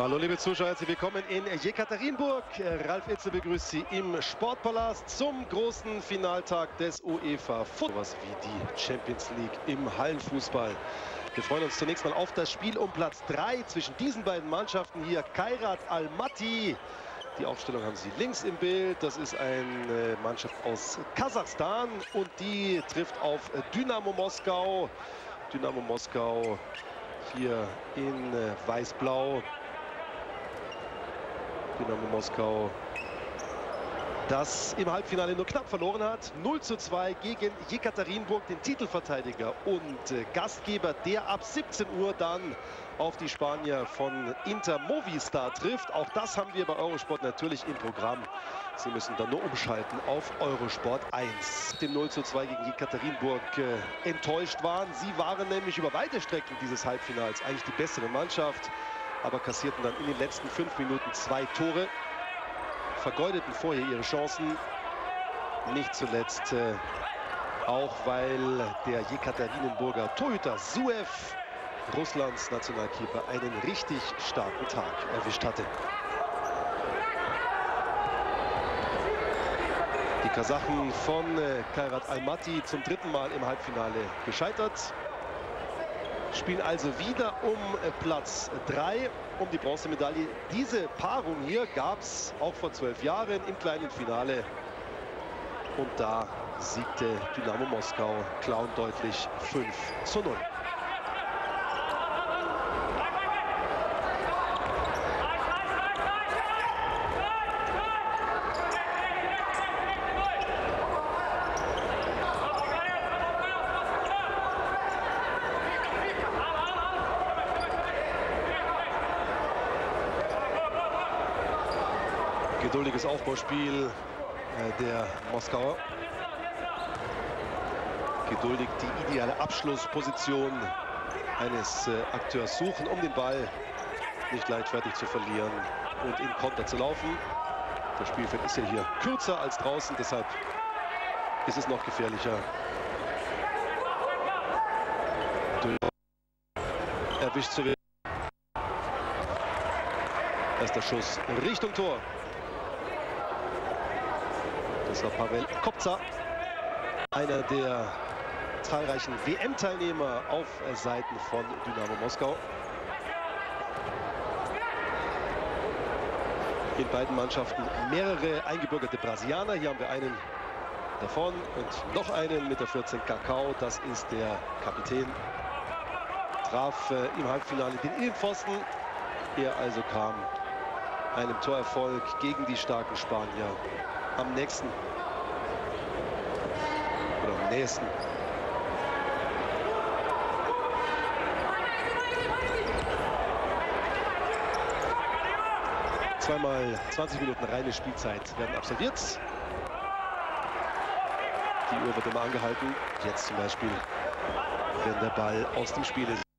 Hallo liebe Zuschauer, herzlich willkommen in Jekaterinburg. Ralf Itzel begrüßt Sie im Sportpalast zum großen Finaltag des UEFA Was wie die Champions League im Hallenfußball. Wir freuen uns zunächst mal auf das Spiel um Platz 3 zwischen diesen beiden Mannschaften hier. Kairat Almaty. Die Aufstellung haben Sie links im Bild. Das ist eine Mannschaft aus Kasachstan und die trifft auf Dynamo Moskau. Dynamo Moskau hier in weiß-blau. Dynamo Moskau, das im Halbfinale nur knapp verloren hat. 0 zu 2 gegen Jekaterinburg, den Titelverteidiger und äh, Gastgeber, der ab 17 Uhr dann auf die Spanier von Inter Movistar trifft. Auch das haben wir bei Eurosport natürlich im Programm. Sie müssen dann nur umschalten auf Eurosport 1. Dem 0 zu 2 gegen Jekaterinburg äh, enttäuscht waren. Sie waren nämlich über weite Strecken dieses Halbfinals eigentlich die bessere Mannschaft aber kassierten dann in den letzten fünf Minuten zwei Tore, vergeudeten vorher ihre Chancen. Nicht zuletzt äh, auch, weil der Jekaterinenburger Torhüter Suev, Russlands Nationalkeeper, einen richtig starken Tag erwischt hatte. Die Kasachen von äh, Kairat Almaty zum dritten Mal im Halbfinale gescheitert spielen also wieder um äh, Platz 3, um die Bronzemedaille. Diese Paarung hier gab es auch vor zwölf Jahren im kleinen Finale. Und da siegte Dynamo Moskau und deutlich 5 zu 0. Aufbauspiel äh, der Moskauer. Geduldig die ideale Abschlussposition eines äh, Akteurs suchen, um den Ball nicht leichtfertig zu verlieren und in Konter zu laufen. Das Spielfeld ist ja hier kürzer als draußen, deshalb ist es noch gefährlicher. Erwischt zu werden. Erster Schuss Richtung Tor. Das war Pavel Kopza, einer der zahlreichen WM-Teilnehmer auf Seiten von Dynamo Moskau. In beiden Mannschaften mehrere eingebürgerte Brasilianer. Hier haben wir einen davon und noch einen mit der 14 Kakao. Das ist der Kapitän. Traf äh, im Halbfinale den Innenpfosten. Er also kam einem Torerfolg gegen die starken Spanier am nächsten. Oder am nächsten. Zweimal 20 Minuten reine Spielzeit werden absolviert. Die Uhr wird immer angehalten. Jetzt zum Beispiel, wenn der Ball aus dem Spiel ist.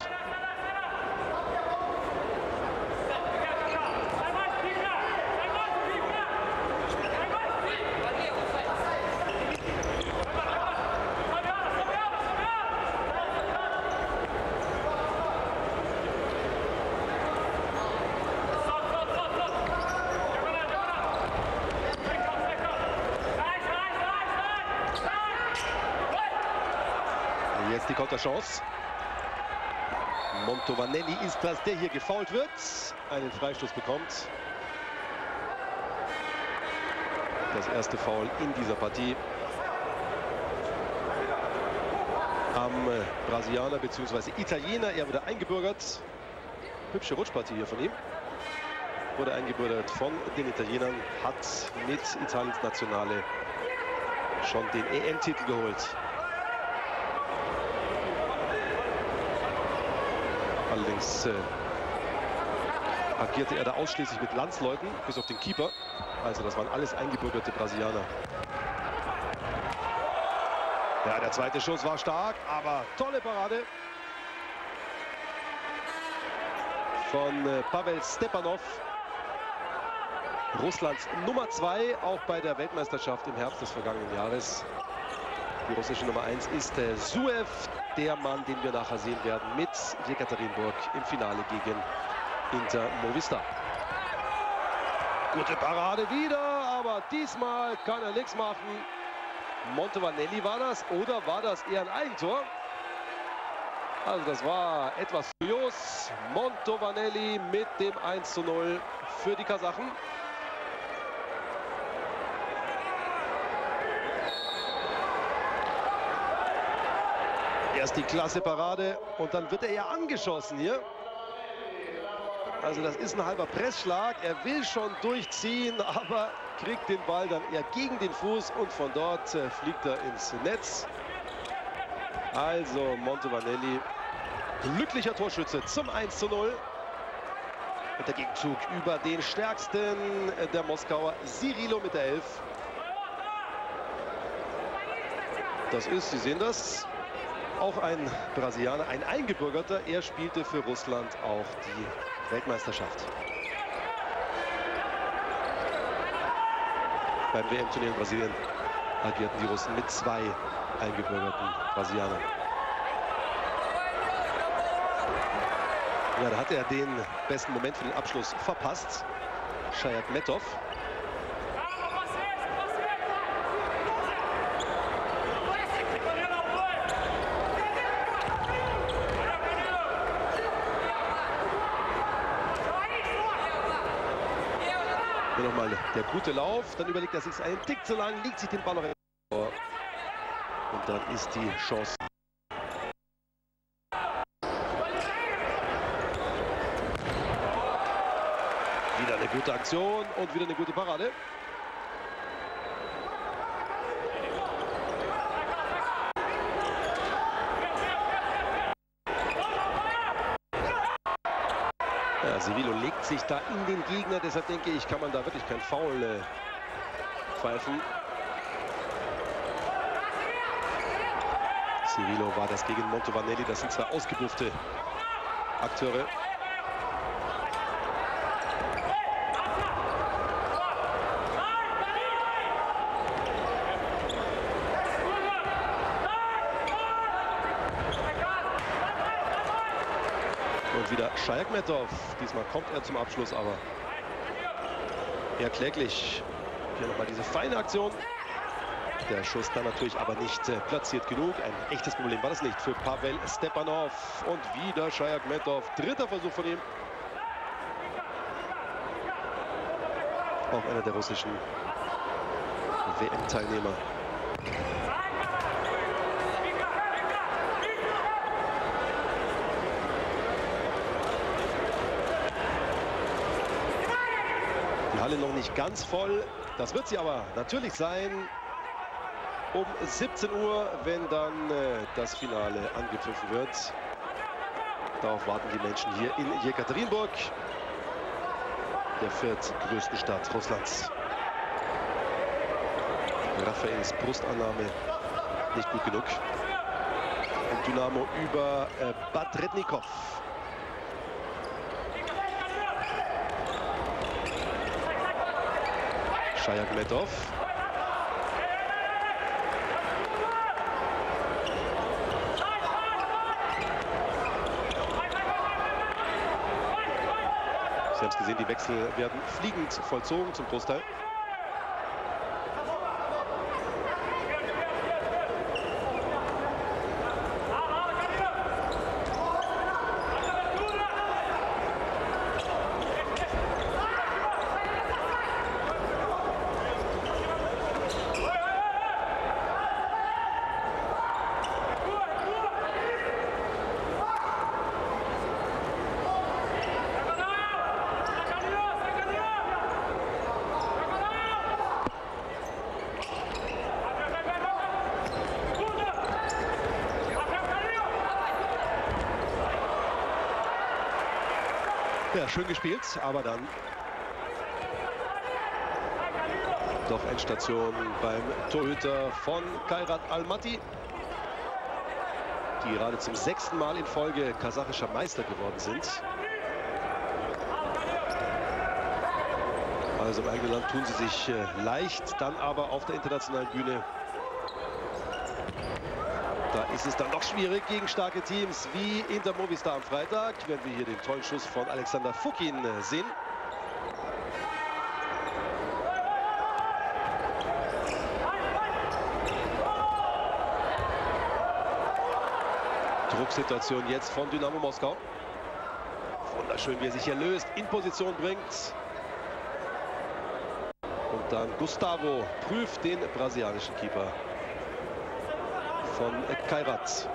Konterchance. Montovanelli ist das, der hier gefault wird. Einen Freistoß bekommt. Das erste Foul in dieser Partie. Am äh, Brasilianer bzw. Italiener. Er wurde eingebürgert. Hübsche Rutschpartie hier von ihm. Wurde eingebürgert von den Italienern. Hat mit Italiens Nationale schon den EM-Titel geholt. Allerdings äh, agierte er da ausschließlich mit Landsleuten, bis auf den Keeper. Also das waren alles eingebürgerte Brasilianer. Ja, der zweite Schuss war stark, aber tolle Parade von äh, Pavel Stepanov. Russlands Nummer zwei, auch bei der Weltmeisterschaft im Herbst des vergangenen Jahres. Die russische Nummer 1 ist der Suev, der Mann, den wir nachher sehen werden mit Jekaterinburg im Finale gegen Inter Movistar. Gute Parade wieder, aber diesmal kann er nichts machen. Montevanelli war das oder war das eher ein Eigentor? Also das war etwas kurios. Montovanelli mit dem 1 zu 0 für die Kasachen. Erst die klasse Parade und dann wird er ja angeschossen hier. Also das ist ein halber Pressschlag. Er will schon durchziehen, aber kriegt den Ball dann eher gegen den Fuß und von dort äh, fliegt er ins Netz. Also Montevanelli, glücklicher Torschütze zum 1 zu 0. Und der Gegenzug über den stärksten der Moskauer, Cirilo mit der 11. Das ist, Sie sehen das, auch ein Brasilianer, ein Eingebürgerter. Er spielte für Russland auch die Weltmeisterschaft. Beim WM-Turnier in Brasilien agierten die Russen mit zwei eingebürgerten Brasilianern. Ja, da hat er den besten Moment für den Abschluss verpasst. Shayat Metov. Hier nochmal der gute Lauf. Dann überlegt er sich einen Tick zu lang, liegt sich den Ball noch vor. Und dann ist die Chance. Wieder eine gute Aktion und wieder eine gute Parade. Ja, Sevilla legt sich da in den Gegner, deshalb denke ich, kann man da wirklich kein Foul äh, pfeifen. Cirillo war das gegen Montovanelli, das sind zwei ausgebuffte Akteure. Shayakhmetov. Diesmal kommt er zum Abschluss, aber eher kläglich. Hier nochmal diese feine Aktion. Der Schuss dann natürlich aber nicht äh, platziert genug. Ein echtes Problem war das nicht für Pavel Stepanov. Und wieder Shayakhmetov. Dritter Versuch von ihm. Auch einer der russischen WM-Teilnehmer. Halle noch nicht ganz voll. Das wird sie aber natürlich sein. Um 17 Uhr, wenn dann äh, das Finale angepfiffen wird. Darauf warten die Menschen hier in Jekaterinburg, der viertgrößten Stadt Russlands. Raphaels Brustannahme nicht gut genug. Und Dynamo über äh, Badretnikov. Shayakhmetov. Sie haben es gesehen, die Wechsel werden fliegend vollzogen zum Großteil. Ja, schön gespielt, aber dann doch Endstation beim Torhüter von Kairat Almaty, die gerade zum sechsten Mal in Folge kasachischer Meister geworden sind. Also im eigenen Land tun sie sich äh, leicht, dann aber auf der internationalen Bühne Ist es dann noch schwierig gegen starke Teams wie Inter Movistar am Freitag, wenn wir hier den tollen Schuss von Alexander Fukin äh, sehen. Drucksituation jetzt von Dynamo Moskau. Wunderschön, wie er sich hier löst, in Position bringt. Und dann Gustavo prüft den brasilianischen Keeper von Kairat.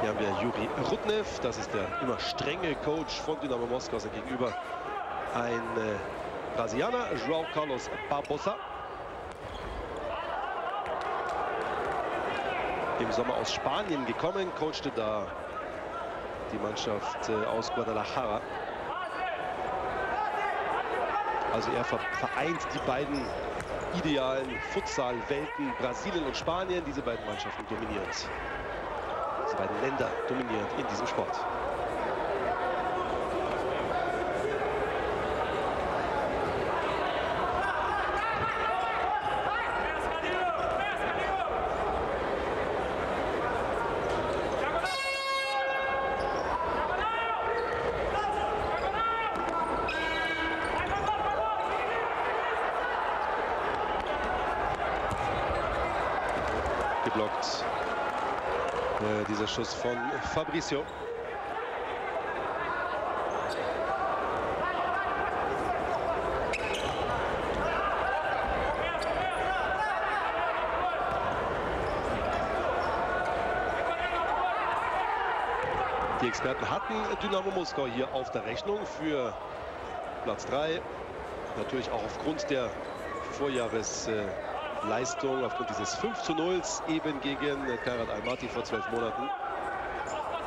Hier haben wir Juri Rudnev, das ist der immer strenge Coach von Dynamo Moskau, sein gegenüber ein äh, Brasilianer, João Carlos Barbosa. Im Sommer aus Spanien gekommen, coachte da die Mannschaft äh, aus Guadalajara. Also er vereint die beiden idealen Futsal-Welten Brasilien und Spanien. Diese beiden Mannschaften dominierend. Diese beiden Länder dominierend in diesem Sport. geblockt. Äh, dieser Schuss von Fabricio. Die Experten hatten Dynamo Moskau hier auf der Rechnung für Platz 3. Natürlich auch aufgrund der Vorjahres äh, Leistung aufgrund dieses 5 zu 0 eben gegen Kairat Almaty vor zwölf Monaten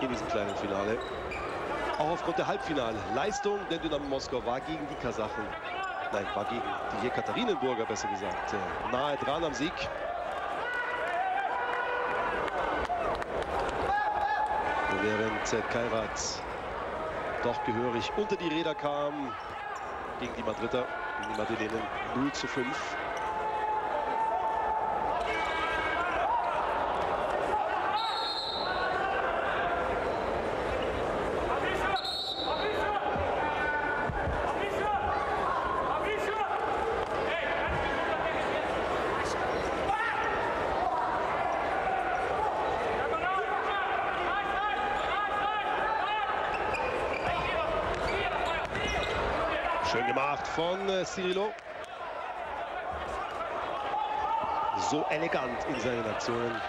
in diesem kleinen Finale. Auch aufgrund der Halbfinalleistung, denn Dynamo Moskau war gegen die Kasachen, nein, war gegen die Jekaterinenburger besser gesagt, äh, nahe dran am Sieg. Während Kairat doch gehörig unter die Räder kam gegen die Madrider, gegen die Madrilenen 0 zu 5. Schön gemacht Cirilo. So elegant in seinen Aktionen.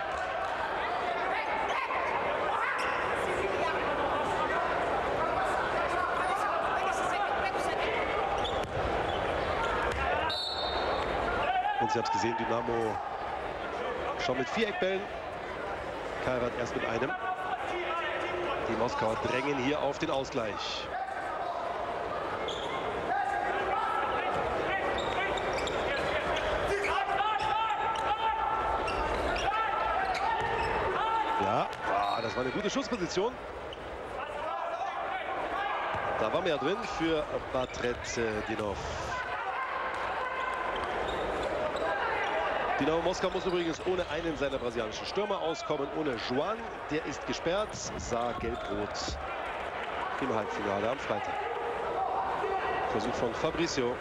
Und Sie haben es gesehen, Dynamo schon mit vier Eckbällen. Kairat erst mit einem. Die Moskauer drängen hier auf den Ausgleich. Ja, ah, das war eine gute Schussposition. Da war mehr drin für Batret Dinov. Dinamo Moskau muss übrigens ohne einen seiner brasilianischen Stürmer auskommen, ohne Juan. Der ist gesperrt, sah gelb-rot im Halbfinale am Freitag. Versuch von Fabricio.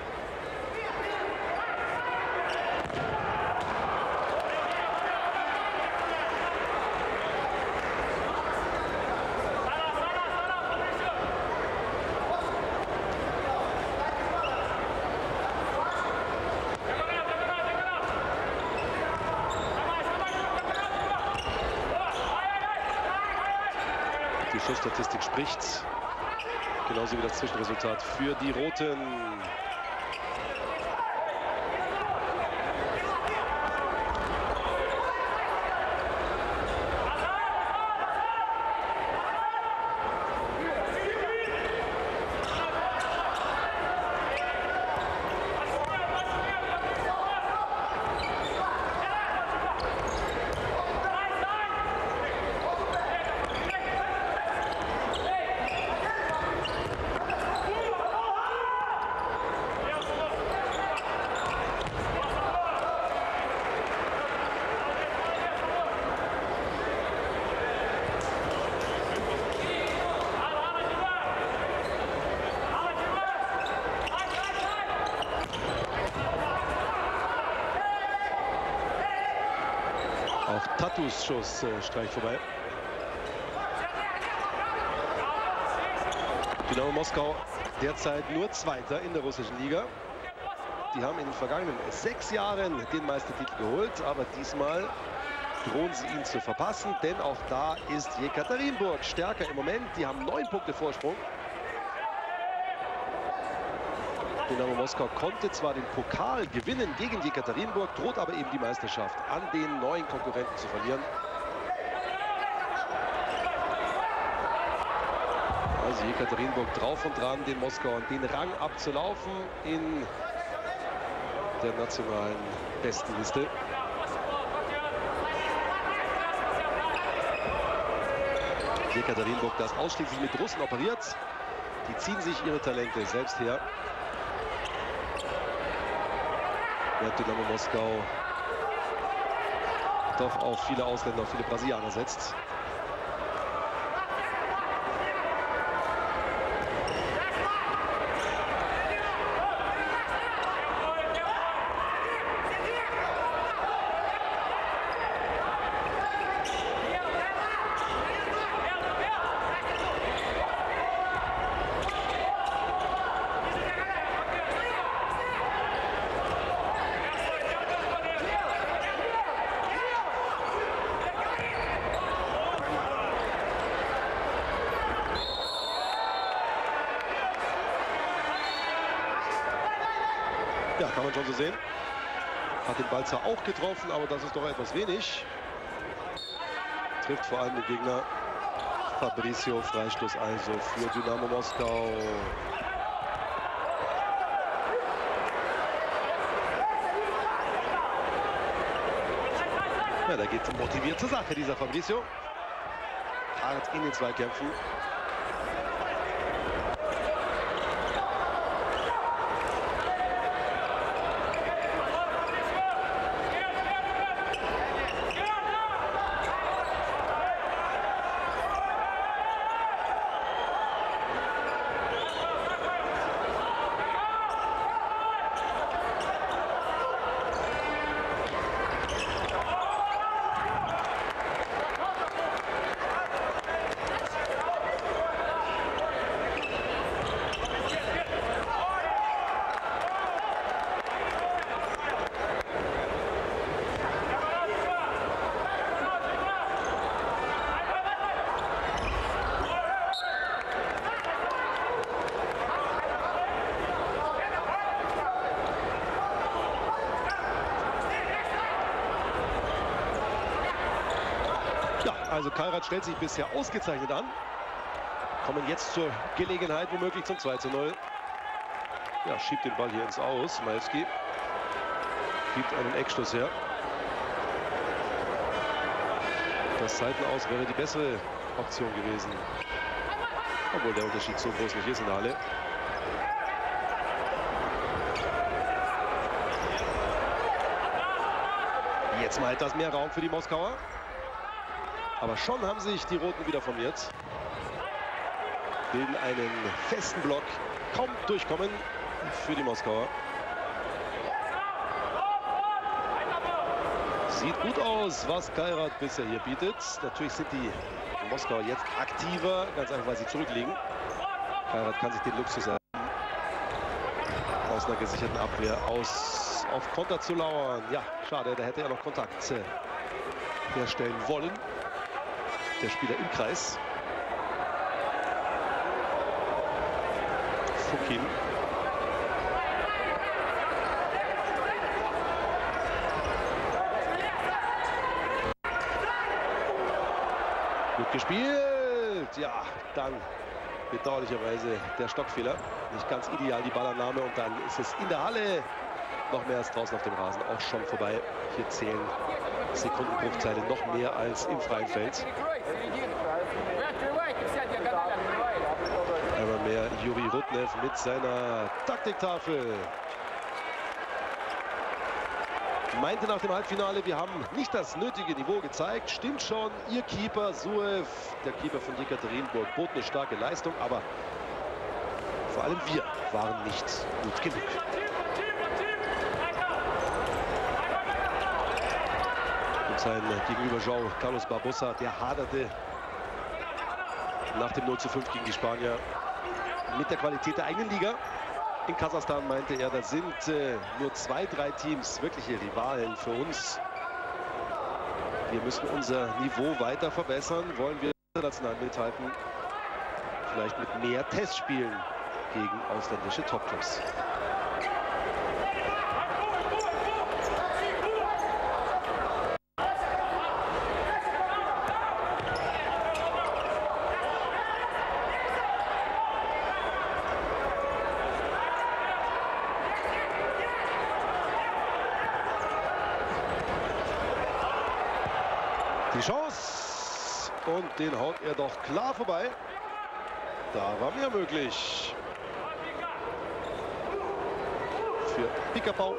Die Schussstatistik spricht. Genauso wie das Zwischenresultat für die Roten. Tatus Schuss äh, streicht vorbei. Dynamo Moskau derzeit nur Zweiter in der russischen Liga. Die haben in den vergangenen sechs Jahren den Meistertitel geholt, aber diesmal drohen sie ihn zu verpassen, denn auch da ist Jekaterinburg stärker im Moment. Die haben neun Punkte Vorsprung. Dynamo Moskau konnte zwar den Pokal gewinnen gegen Jekaterinburg, droht aber eben die Meisterschaft an den neuen Konkurrenten zu verlieren. Jekaterinburg drauf und dran, den Moskauern den Rang abzulaufen in der nationalen Bestenliste. Jekaterinburg das ausschließlich mit Russen operiert. Die ziehen sich ihre Talente selbst her. Während Dynamo Moskau doch auf viele Ausländer, auf viele Brasilianer setzt. Kann man schon so sehen. Hat den Ball zwar auch getroffen, aber das ist doch etwas wenig. Trifft vor allem den Gegner. Fabricio Freistoß also für Dynamo Moskau. Ja, da geht motiviert zur Sache, dieser Fabricio. Hart in den Zweikämpfen. Kairat stellt sich bisher ausgezeichnet an. Kommen jetzt zur Gelegenheit womöglich zum 2 zu 0. Ja, schiebt den Ball hier ins Aus. Malski gibt einen Eckstoß her. Das Seitenaus wäre die bessere Option gewesen. Obwohl der Unterschied so groß nicht ist in der Halle. Jetzt mal etwas mehr Raum für die Moskauer. Aber schon haben sich die Roten wieder formiert. Bilden einen festen Block. Kaum durchkommen für die Moskauer. Sieht gut aus, was Kairat bisher hier bietet. Natürlich sind die Moskauer jetzt aktiver, ganz einfach, weil sie zurückliegen. Kairat kann sich den Luxus erlauben, aus einer gesicherten Abwehr aus auf Konter zu lauern. Ja, schade, da hätte er noch Kontakt äh, herstellen wollen der Spieler im Kreis. Fukin. Gut gespielt. Ja, dann bedauerlicherweise der Stockfehler. Nicht ganz ideal die Ballannahme und dann ist es in der Halle noch mehr als draußen auf dem Rasen auch schon vorbei. Hier zählen Sekundenbruchteile noch mehr als im freien Feld. Einmal mehr Juri Rudnev mit seiner Taktiktafel. Meinte nach dem Halbfinale, wir haben nicht das nötige Niveau gezeigt. Stimmt schon, ihr Keeper Suev, der Keeper von Jekaterinburg, bot eine starke Leistung, aber vor allem wir waren nicht gut genug. Sein Gegenüber João Carlos Barbosa, der haderte nach dem 0 zu 5 gegen die Spanier mit der Qualität der eigenen Liga. In Kasachstan meinte er, da sind äh, nur zwei, drei Teams wirkliche Rivalen für uns. Wir müssen unser Niveau weiter verbessern. Wollen wir international mithalten? Vielleicht mit mehr Testspielen gegen ausländische Topclubs. Chance. Und den haut er doch klar vorbei. Da war mehr möglich. Für Pickerbau.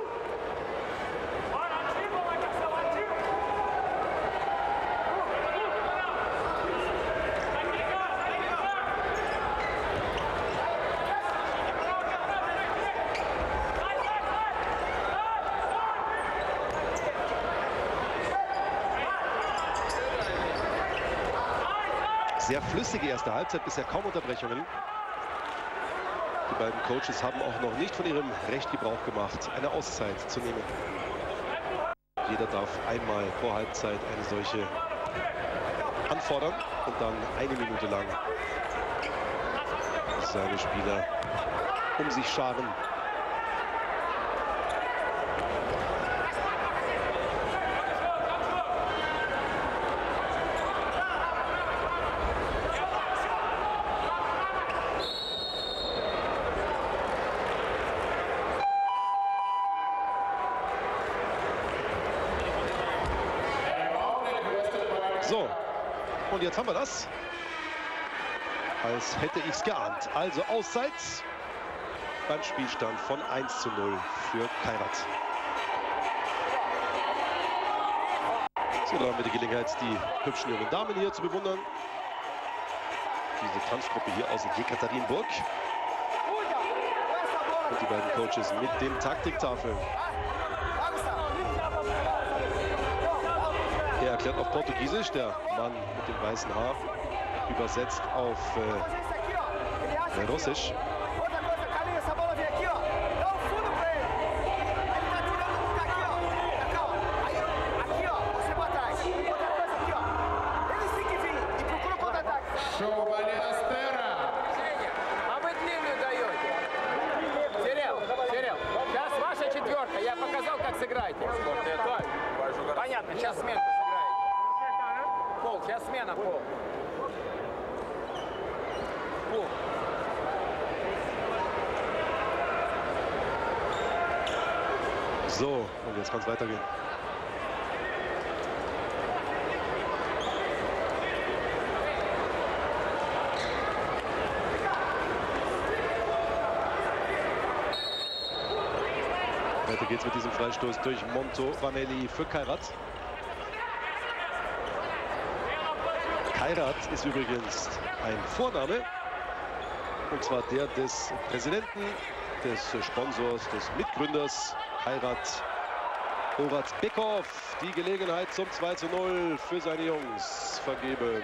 Sehr flüssige erste Halbzeit, bisher kaum Unterbrechungen. Die beiden Coaches haben auch noch nicht von ihrem Recht Gebrauch gemacht, eine Auszeit zu nehmen. Jeder darf einmal vor Halbzeit eine solche anfordern und dann eine Minute lang seine Spieler um sich scharen. So, und jetzt haben wir das. Als hätte ich es geahnt. Auszeit beim Spielstand von 1 zu 0 für Kairat. So, da haben wir die Gelegenheit, die hübschen jungen Damen hier zu bewundern. Diese Tanzgruppe hier aus Jekaterinburg. Und die beiden Coaches mit den Taktiktafeln. Er erklärt auf Portugiesisch, der Mann mit dem weißen Haar, übersetzt auf äh, Russisch. Geht's mit diesem Freistoß durch Monto Vanelli für Kairat. Kairat ist übrigens ein Vorname. Und zwar der des Präsidenten, des Sponsors, des Mitgründers Kairat Horat Bekov. Die Gelegenheit zum 2 zu 0 für seine Jungs vergeben.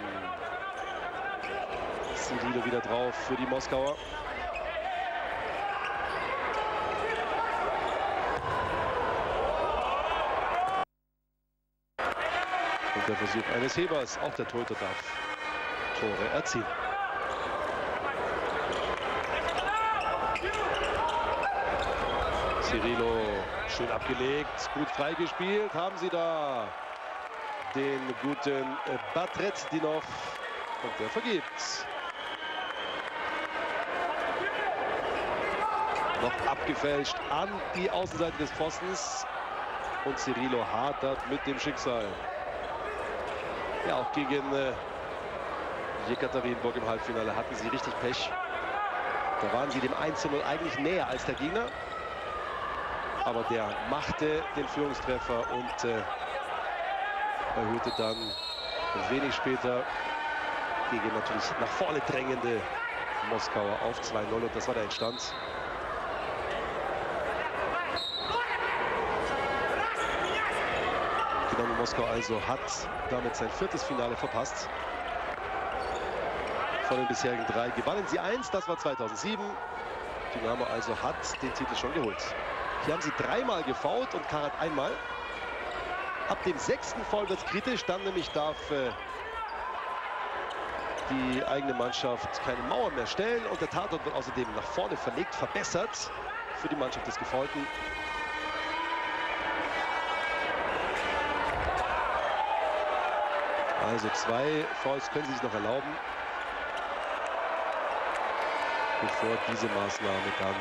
Cyrilo wieder drauf für die Moskauer. Der Versuch eines Hebers. Auch der Torhüter darf Tore erzielen. Cirilo schön abgelegt, gut freigespielt. Haben sie da den guten äh, Batret Dinov und der vergibt. Noch abgefälscht an die Außenseite des Pfostens und Cirilo hadert mit dem Schicksal. Ja, auch gegen äh, Jekaterinburg im Halbfinale hatten sie richtig Pech. Da waren sie dem 1 0 eigentlich näher als der Gegner. Aber der machte den Führungstreffer und äh, erhöhte dann wenig später gegen natürlich nach vorne drängende Moskauer auf 2-0 und das war der Endstand. Moskau also hat damit sein viertes Finale verpasst. Von den bisherigen drei gewannen sie eins, das war 2007. Dynamo also hat den Titel schon geholt. Hier haben sie dreimal gefault und Karat einmal. Ab dem sechsten Foul wird es kritisch, dann nämlich darf äh, die eigene Mannschaft keine Mauer mehr stellen und der Tatort wird außerdem nach vorne verlegt, verbessert für die Mannschaft des Gefaulten. Also zwei Fouls können sie sich noch erlauben, bevor diese Maßnahme dann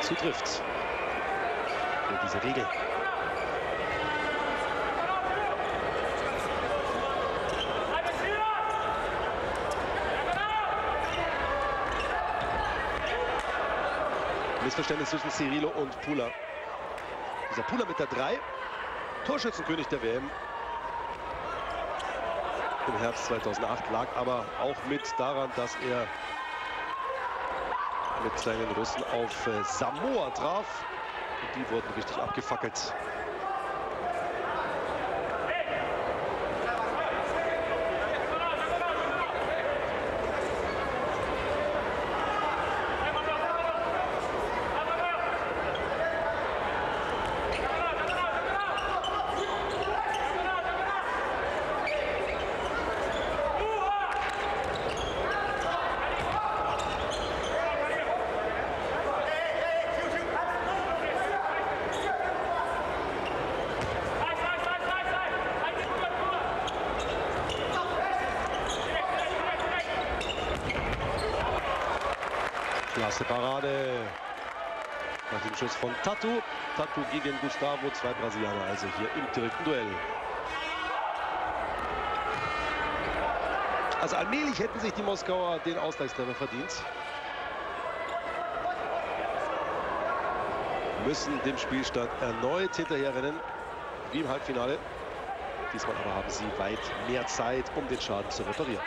zutrifft. Für diese Regel. Missverständnis zwischen Cirilo und Pula. Dieser Pula mit der 3, Torschützenkönig der WM. Im Herbst 2008 lag aber auch mit daran, dass er mit seinen Russen auf äh, Samoa traf. Und die wurden richtig abgefackelt. Klasse Parade. Nach dem Schuss von Tatu. Tatu gegen Gustavo, zwei Brasilianer also hier im direkten Duell. Also allmählich hätten sich die Moskauer den Ausgleichstreffer verdient. Müssen dem Spielstand erneut hinterherrennen, wie im Halbfinale. Diesmal aber haben sie weit mehr Zeit, um den Schaden zu reparieren.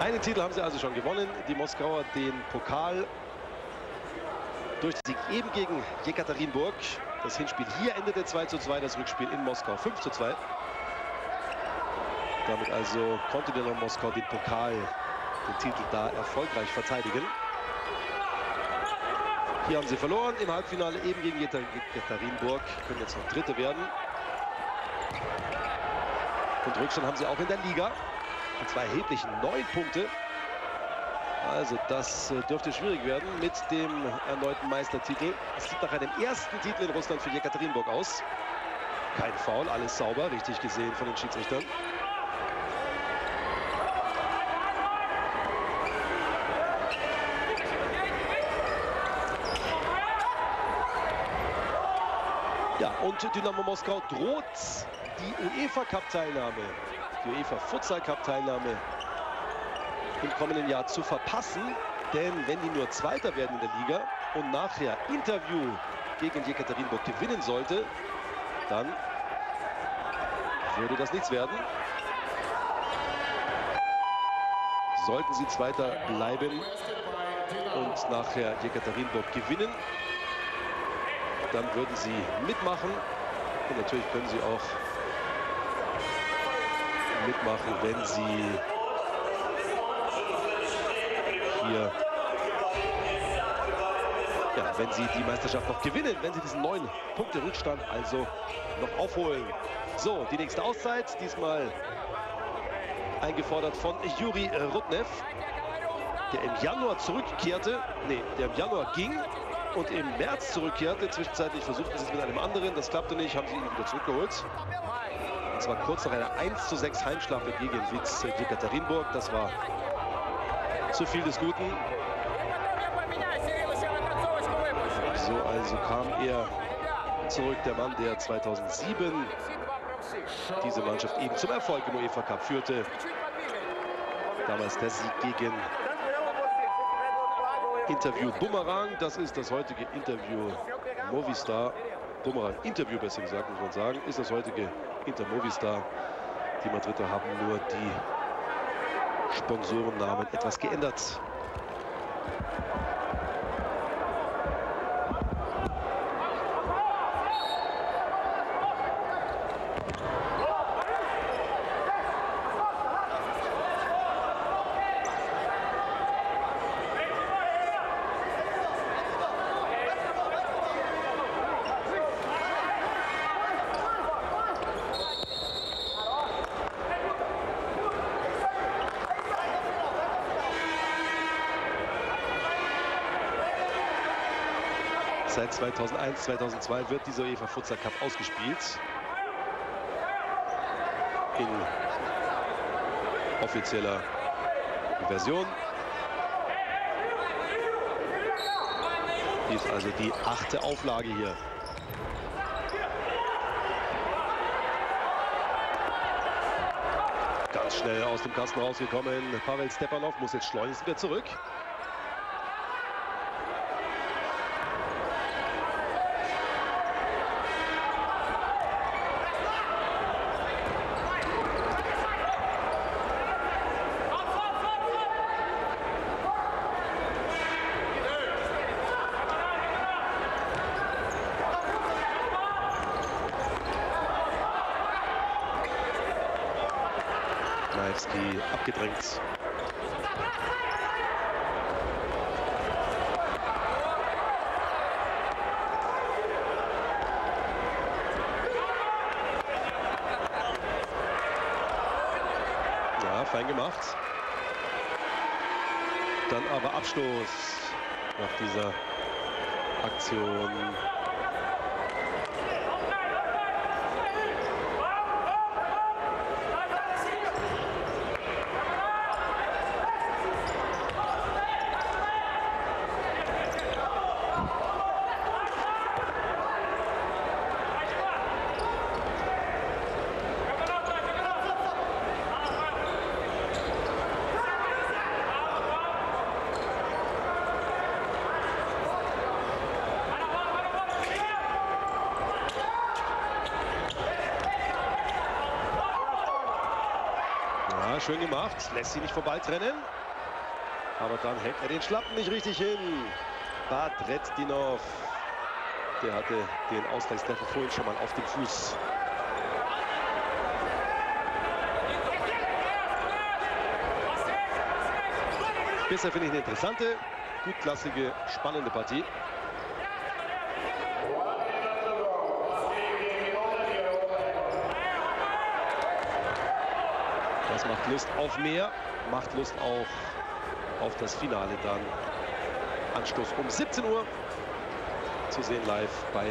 Einen Titel haben sie also schon gewonnen. Die Moskauer den Pokal durch den Sieg eben gegen Jekaterinburg. Das Hinspiel hier endete 2 zu 2, das Rückspiel in Moskau 5 zu 2. Damit also konnte der Moskau den Pokal, den Titel da erfolgreich verteidigen. Hier haben sie verloren im Halbfinale eben gegen Jekaterinburg, können jetzt noch Dritte werden. Und Rückstand haben sie auch in der Liga. Und zwar erheblichen neun Punkte. Also das äh, dürfte schwierig werden mit dem erneuten Meistertitel. Es sieht nach einem ersten Titel in Russland für Jekaterinburg aus. Kein Foul, alles sauber, richtig gesehen von den Schiedsrichtern. Ja, und Dynamo Moskau droht die UEFA Cup Teilnahme die UEFA Futsal Cup Teilnahme im kommenden Jahr zu verpassen. Denn wenn die nur Zweiter werden in der Liga und nachher Interview gegen Jekaterinburg gewinnen sollte, dann würde das nichts werden. Sollten sie Zweiter bleiben und nachher Jekaterinburg gewinnen, dann würden sie mitmachen. Und natürlich können sie auch mitmachen, wenn sie hier ja, wenn sie die Meisterschaft noch gewinnen, wenn sie diesen neun Punkte Rückstand also noch aufholen. So, die nächste Auszeit, diesmal eingefordert von Juri Rudnev, der im Januar zurückkehrte, nee, der im Januar ging und im März zurückkehrte. Zwischenzeitlich versuchten sie es mit einem anderen, das klappte nicht, haben sie ihn wieder zurückgeholt. Und zwar kurz nach einer 1 zu 6 Heimschlafe gegen Witz Jekaterinburg. Das war zu viel des Guten. So also kam er zurück, der Mann, der 2007 diese Mannschaft eben zum Erfolg im UEFA Cup führte. Damals der Sieg gegen Interview Bumerang. Das ist das heutige Interview Movistar. Bumerang Interview besser gesagt, muss man sagen, ist das heutige Inter Movistar. Die Madrider haben nur die Sponsorennamen etwas geändert. Seit 2001, 2002 wird dieser UEFA Futsal Cup ausgespielt. In offizieller Version. Dies ist also die achte Auflage hier. Ganz schnell aus dem Kasten rausgekommen. Pavel Stepanov muss jetzt schleunigst wieder zurück. Knievski abgedrängt. Ja, fein gemacht. Dann aber Abstoß nach dieser Aktion. Schön gemacht. Lässt sie nicht vorbeitrennen. Aber dann hält er den Schlappen nicht richtig hin. Badretdinov. Der hatte den Ausgleichstreffer vorhin schon mal auf dem Fuß. Bisher finde ich eine interessante, gutklassige, spannende Partie. Das macht Lust auf mehr, macht Lust auch auf das Finale dann. Anstoß um 17 Uhr zu sehen live bei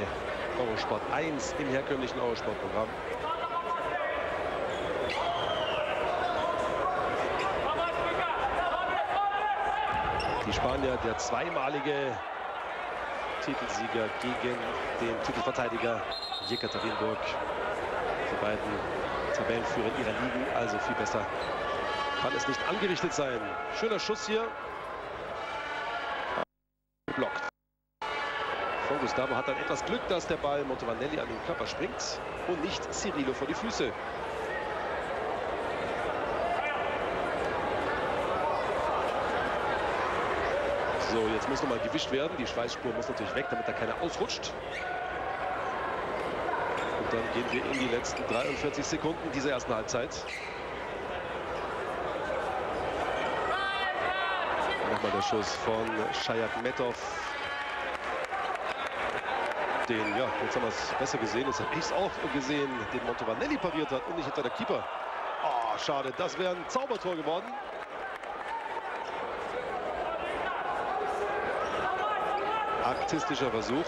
Eurosport 1 im herkömmlichen Eurosport-Programm. Die Spanier, der zweimalige Titelsieger gegen den Titelverteidiger Jekaterinburg. Die beiden Tabellenführer ihrer Ligen. Also viel besser kann es nicht angerichtet sein. Schöner Schuss hier. Blockt. Von Gustavo hat dann etwas Glück, dass der Ball Montovanelli an den Körper springt und nicht Cirillo vor die Füße. So, jetzt muss nochmal gewischt werden. Die Schweißspur muss natürlich weg, damit da keiner ausrutscht. Dann gehen wir in die letzten 43 Sekunden dieser ersten Halbzeit. Nochmal der Schuss von Shayat Metov. Den, ja, jetzt haben wir es besser gesehen. Jetzt habe ich es auch gesehen, den Montovanelli pariert hat und nicht hinter der Keeper. Oh, schade, das wäre ein Zaubertor geworden. Artistischer Versuch.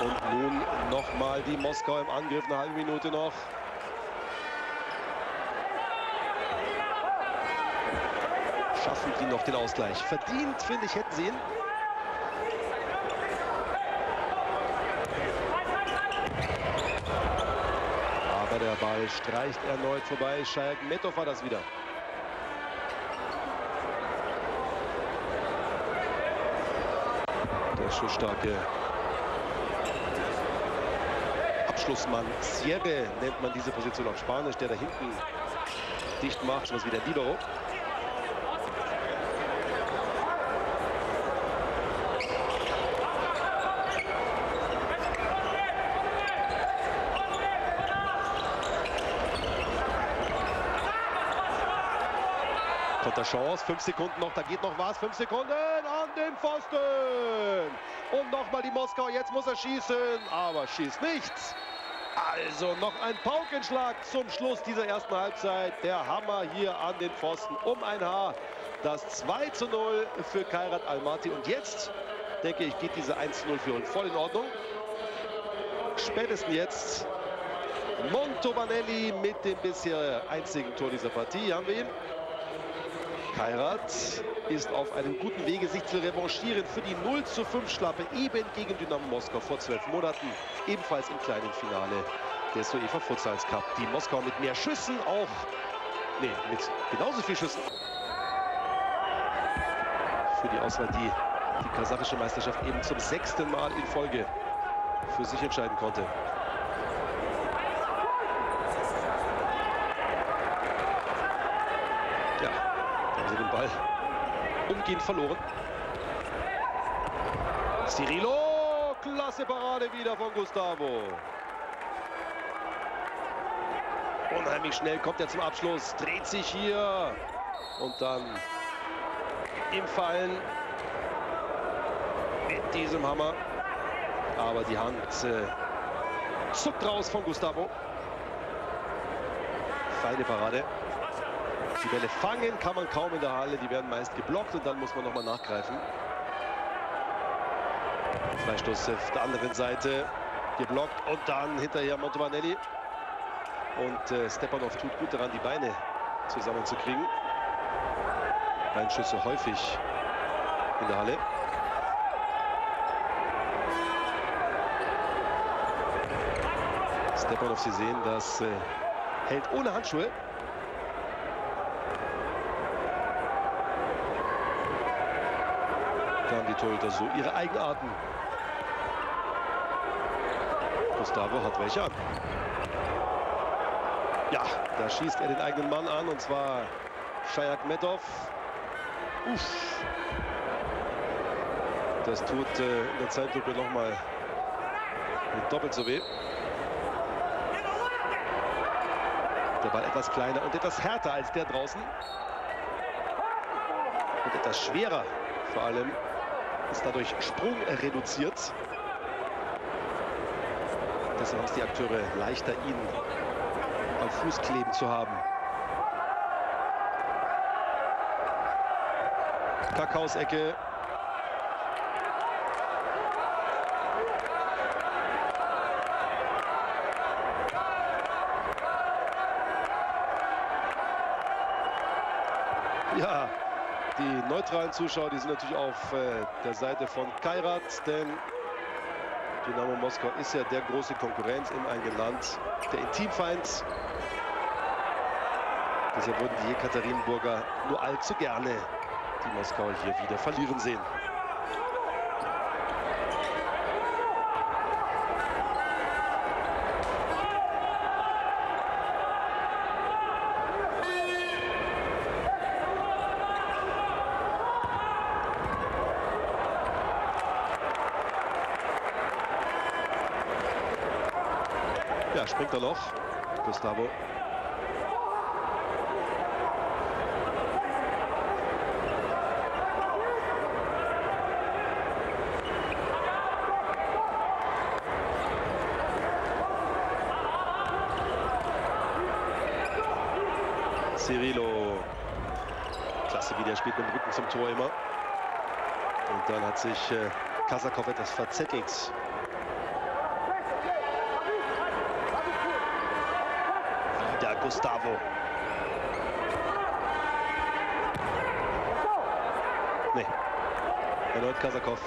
Und nun nochmal die Moskau im Angriff, eine halbe Minute noch. Schaffen die noch den Ausgleich. Verdient, finde ich, hätten sie ihn. Aber der Ball streicht erneut vorbei. Shayak Metov war das wieder. Der schussstarke Abschlussmann. Sierre nennt man diese Position auf Spanisch, der da hinten dicht macht, was wie der Libero. Chance, fünf Sekunden noch, da geht noch was, fünf Sekunden an den Pfosten. Und nochmal die Moskau, jetzt muss er schießen, aber schießt nichts. Also noch ein Paukenschlag zum Schluss dieser ersten Halbzeit. Der Hammer hier an den Pfosten um ein Haar. Das 2 zu 0 für Kairat Almaty. Und jetzt, denke ich, geht diese 1 zu 0 Führung voll in Ordnung. Spätestens jetzt Montovanelli mit dem bisher einzigen Tor dieser Partie. Hier haben wir ihn. Kairat ist auf einem guten Wege, sich zu revanchieren für die 0 zu 5 Schlappe eben gegen Dynamo Moskau vor zwölf Monaten. Ebenfalls im kleinen Finale des UEFA Futsals Cup. Die Moskau mit mehr Schüssen auch, nee, mit genauso viel Schüssen für die Auswahl, die die kasachische Meisterschaft eben zum sechsten Mal in Folge für sich entscheiden konnte. Ja, da haben sie den Ball umgehend verloren. Cirilo, klasse Parade wieder von Gustavo. Unheimlich schnell kommt er zum Abschluss, dreht sich hier und dann im Fallen mit diesem Hammer. Aber die Hand äh, zuckt raus von Gustavo. Feine Parade. Die Bälle fangen kann man kaum in der Halle. Die werden meist geblockt und dann muss man nochmal nachgreifen. Freistoß auf der anderen Seite geblockt und dann hinterher Montovanelli. Und äh, Stepanov tut gut daran, die Beine zusammenzukriegen. Beinschüsse häufig in der Halle. Stepanov, Sie sehen, das äh, hält ohne Handschuhe. Da haben die Torhüter so ihre Eigenarten. Gustavo hat welche an. Da schießt er den eigenen Mann an und zwar Shayak Medov. Uff. Das tut äh, in der Zeitlupe nochmal doppelt so weh. Der Ball etwas kleiner und etwas härter als der draußen. Und etwas schwerer vor allem. Ist dadurch Sprung reduziert. Deshalb haben es die Akteure leichter, ihn am Fuß kleben zu haben. Kakaos Ecke. Ja, die neutralen Zuschauer, die sind natürlich auf äh, der Seite von Kairat, denn Dynamo Moskau ist ja der große Konkurrent im eigenen Land, der Intimfeind. Deshalb würden die Jekaterinburger nur allzu gerne die Moskauer hier wieder verlieren sehen. Ja, springt er noch. Gustavo. Cirilo. Klasse, wie der spielt Tor immer. Und dann hat sich äh, Kasakov etwas verzettelt. Wieder Gustavo. Nee. Erneut Kasakov.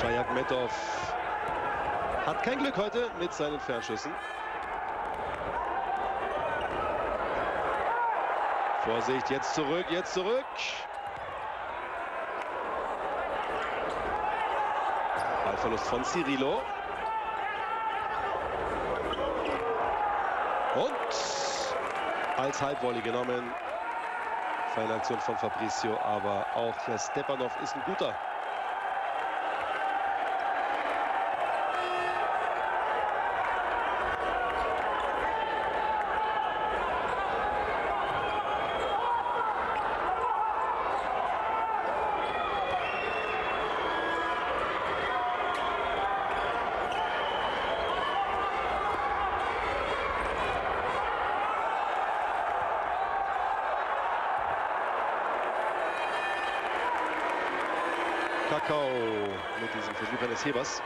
Shayagmetov hat kein Glück heute mit seinen Fernschüssen. Vorsicht, jetzt zurück, jetzt zurück. Ballverlust von Cirilo. Und als Halbvolley genommen. Feine Aktion von Fabricio, aber auch der Stepanov ist ein guter. Kakao mit diesem Hebers.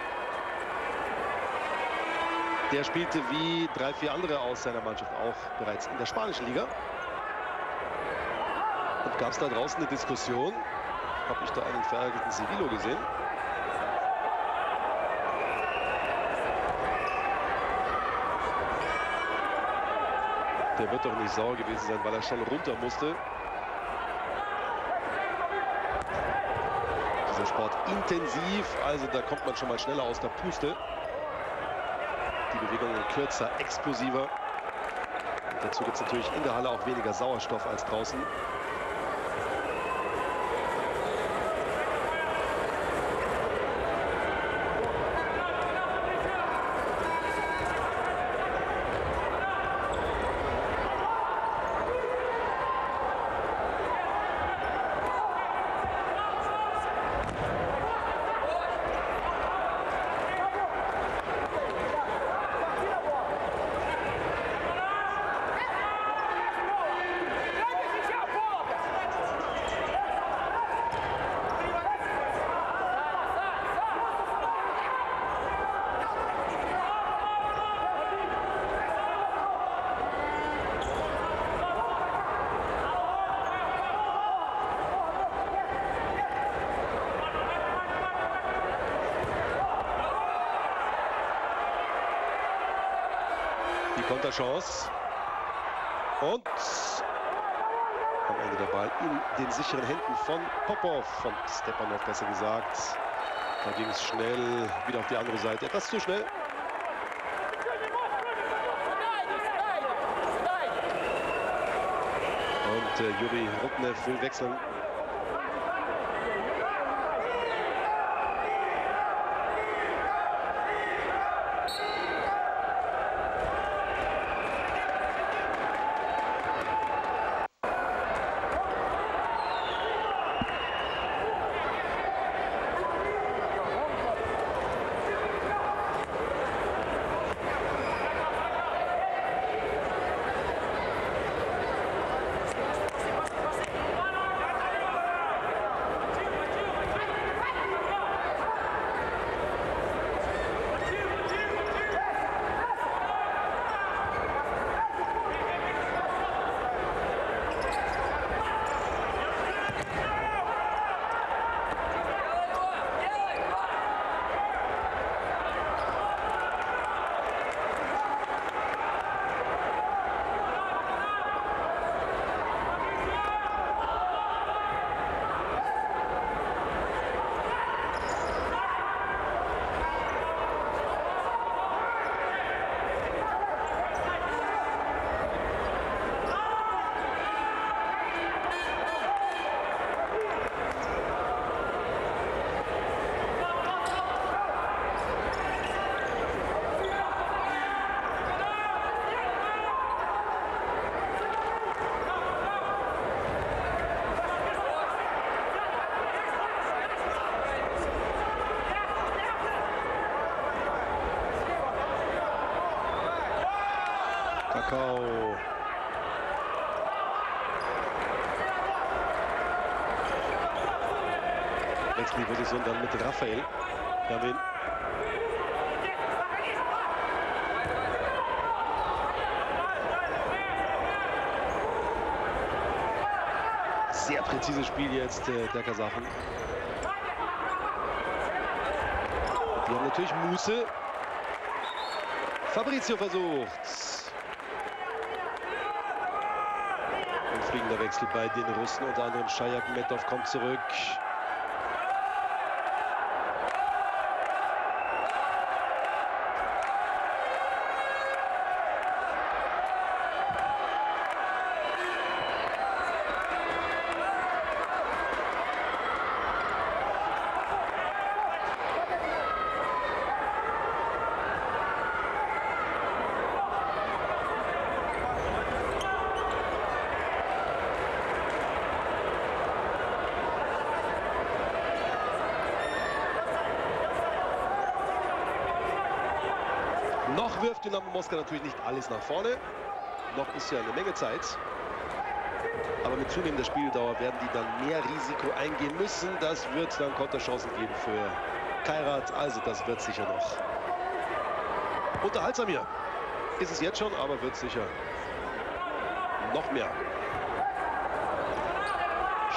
Der spielte wie drei, vier andere aus seiner Mannschaft auch bereits in der spanischen Liga. Und gab es da draußen eine Diskussion. Habe ich da einen verärgerten Sevilo gesehen? Der wird doch nicht sauer gewesen sein, weil er schon runter musste. Dieser Sport intensiv, also da kommt man schon mal schneller aus der Puste. Die Bewegungen kürzer, explosiver. Und dazu gibt es natürlich in der Halle auch weniger Sauerstoff als draußen. Konterchance. Und am Ende der Ball in den sicheren Händen von Popov, von Stepanov besser gesagt. Da ging es schnell wieder auf die andere Seite. Etwas zu schnell. Und äh, Juri Rupnev will wechseln. Wechselposition dann mit Raphael. Damin. Sehr präzises Spiel jetzt äh, der Kasachen. Die haben natürlich Muße. Fabrizio versucht. Ein fliegender Wechsel bei den Russen, unter anderem Shayak Metov kommt zurück. Noch wirft Dynamo Moskau natürlich nicht alles nach vorne. Noch ist ja eine Menge Zeit. Aber mit zunehmender Spieldauer werden die dann mehr Risiko eingehen müssen. Das wird dann Konterchancen geben für Kairat. Also das wird sicher noch unterhaltsam hier. Ist es jetzt schon, aber wird sicher noch mehr.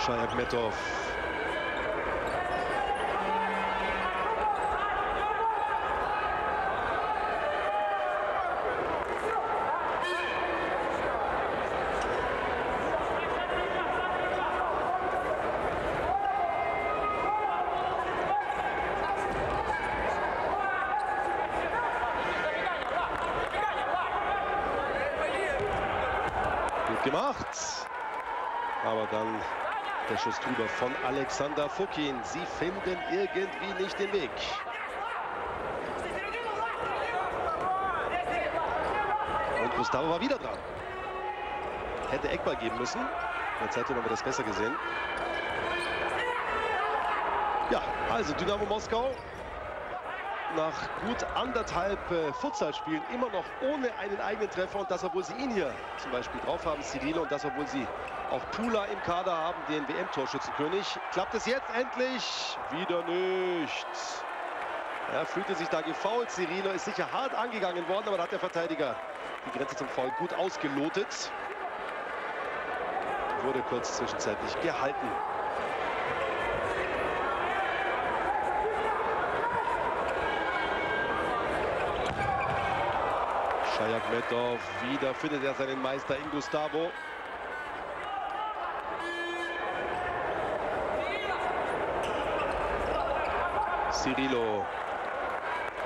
Schajak-Metov gemacht. Aber dann drüber von Alexander Fukin. Sie finden irgendwie nicht den Weg. Und Gustavo war wieder dran. Hätte Eckball geben müssen. Zeit haben wir das besser gesehen. Ja, also Dynamo Moskau nach gut anderthalb äh, Futsalspielen immer noch ohne einen eigenen Treffer und das, obwohl sie ihn hier zum Beispiel drauf haben, Cirilo, und das, obwohl sie auch Pula im Kader haben, den WM-Torschützenkönig. Klappt es jetzt endlich? Wieder nicht. Er fühlte sich da gefault. Cirilo ist sicher hart angegangen worden, aber da hat der Verteidiger die Grenze zum Foul gut ausgelotet. Wurde kurz zwischenzeitlich gehalten. Schajak-Metov, wieder findet er seinen Meister in Gustavo. Cirilo.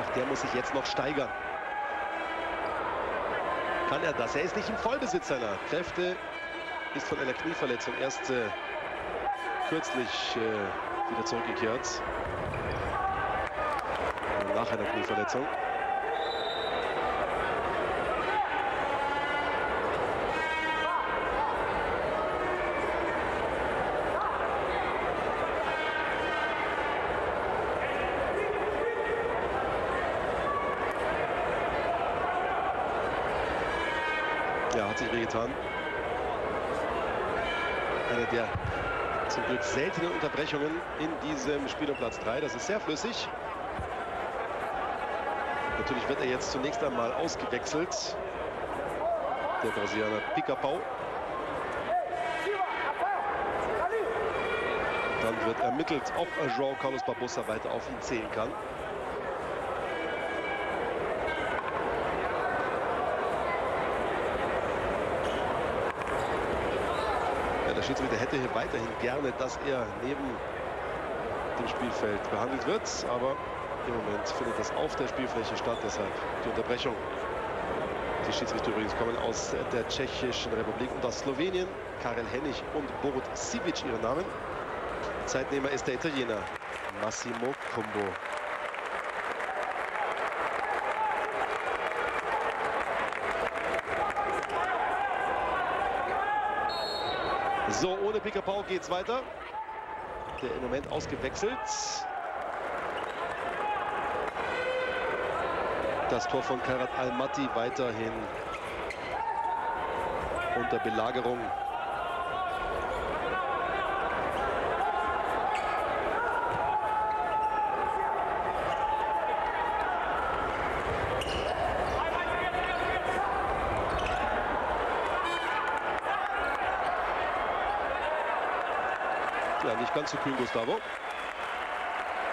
Ach, der muss sich jetzt noch steigern. Kann er das? Er ist nicht im Vollbesitz seiner Kräfte. Ist von einer Knieverletzung erst äh, kürzlich äh, wieder zurückgekehrt. Nach einer Knieverletzung. Wehgetan. Eine der zum Glück seltenen Unterbrechungen in diesem Spiel um Platz 3. Das ist sehr flüssig. Natürlich wird er jetzt zunächst einmal ausgewechselt. Der Brasilianer Picapau. Dann wird ermittelt, ob João Carlos Barbosa weiter auf ihn zählen kann. Schiedsrichter hätte hier weiterhin gerne, dass er neben dem Spielfeld behandelt wird. Aber im Moment findet das auf der Spielfläche statt. Deshalb die Unterbrechung. Die Schiedsrichter übrigens kommen aus der Tschechischen Republik und aus Slowenien. Karel Hennig und Borut Sivic ihre Namen. Zeitnehmer ist der Italiener Massimo Combo. So, ohne Pickerpau geht es weiter. Der im Moment ausgewechselt. Das Tor von Karat Almaty weiterhin unter Belagerung. Ja, nicht ganz so kühl, Gustavo.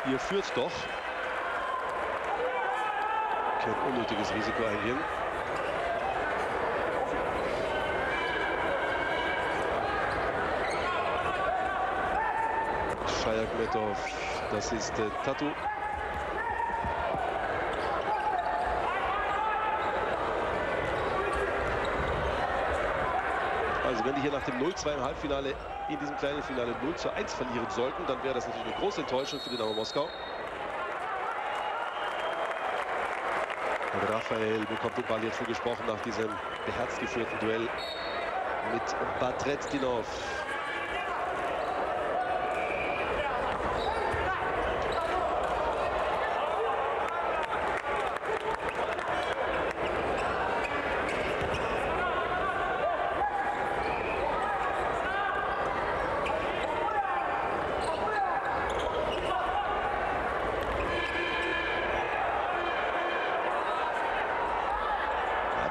Ihr führt doch. Kein unnötiges Risiko eingehen. Schajak-Metov, das ist äh, Tatu. Also wenn die hier nach dem 0-2 im Halbfinale in diesem kleinen Finale 0 zu 1 verlieren sollten, dann wäre das natürlich eine große Enttäuschung für Dynamo Moskau. Und Raphael bekommt den Ball jetzt zugesprochen nach diesem beherzt geführten Duell mit Batretdinov.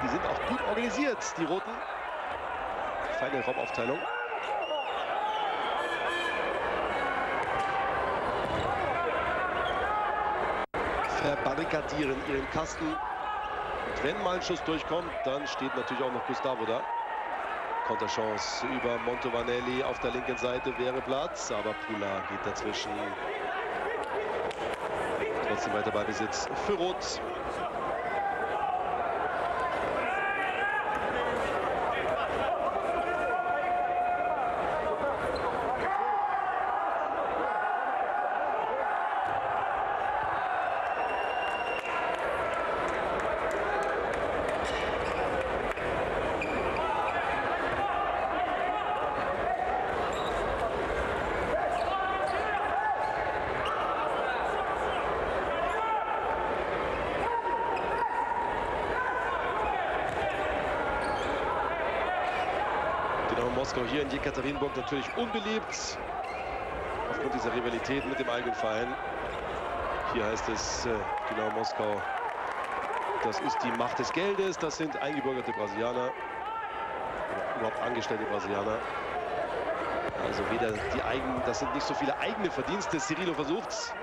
die sind auch gut organisiert, die Roten. Feine Raumaufteilung. Verbarrikadieren ihren Kasten. Und wenn mal ein Schuss durchkommt, dann steht natürlich auch noch Gustavo da. Konterchance über Montovanelli auf der linken Seite wäre Platz, aber Pula geht dazwischen. Trotzdem weiter bei Besitz für Rot. Moskau hier in Jekaterinburg natürlich unbeliebt. Aufgrund dieser Rivalität mit dem eigenen Verein. Hier heißt es äh, genau Moskau. Das ist die Macht des Geldes. Das sind eingebürgerte Brasilianer. Oder überhaupt angestellte Brasilianer. Also weder die eigenen, das sind nicht so viele eigene Verdienste. Cirilo versucht's.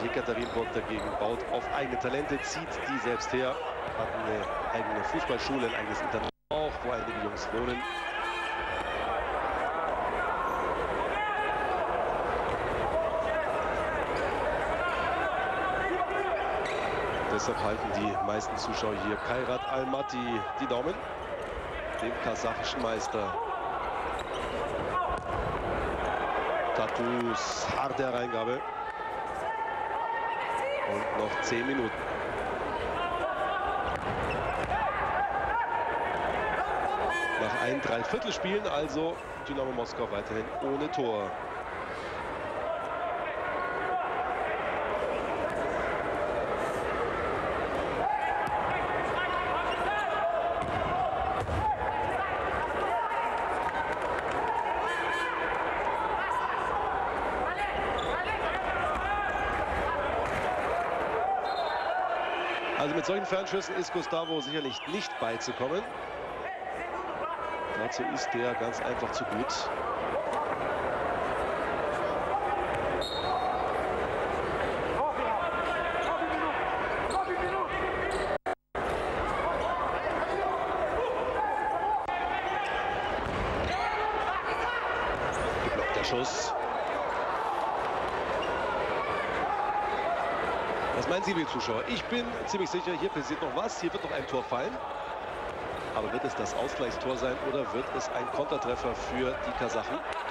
Jekaterinburg dagegen baut auf eigene Talente, zieht die selbst her, hat eine eigene Fußballschule, ein eigenes Internat auch, wo einige Jungs wohnen. Deshalb halten die meisten Zuschauer hier Kairat Almaty die Daumen, dem kasachischen Meister. Tattoos, harte Hereingabe. Und noch 10 Minuten. Nach ein Dreiviertelspielen also Dynamo Moskau weiterhin ohne Tor. Mit solchen Fernschüssen ist Gustavo sicherlich nicht beizukommen. Dazu ist der ganz einfach zu gut. Geblockter Schuss. Was meinen Sie, liebe Zuschauer? Ich bin ziemlich sicher, hier passiert noch was. Hier wird noch ein Tor fallen. Aber wird es das Ausgleichstor sein oder wird es ein Kontertreffer für die Kasachen?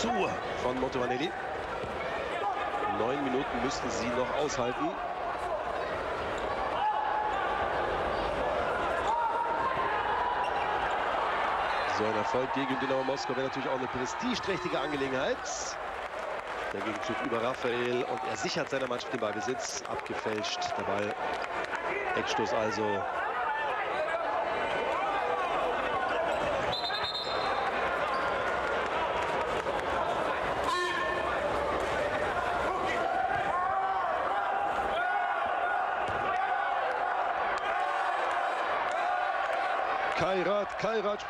Zu von Montovanelli. Neun Minuten müssten sie noch aushalten. So ein Erfolg gegen Dynamo Moskau wäre natürlich auch eine prestigeträchtige Angelegenheit. Der Gegenzug über Raphael und er sichert seiner Mannschaft den Ballbesitz. Abgefälscht der Ball. Eckstoß also Kairat,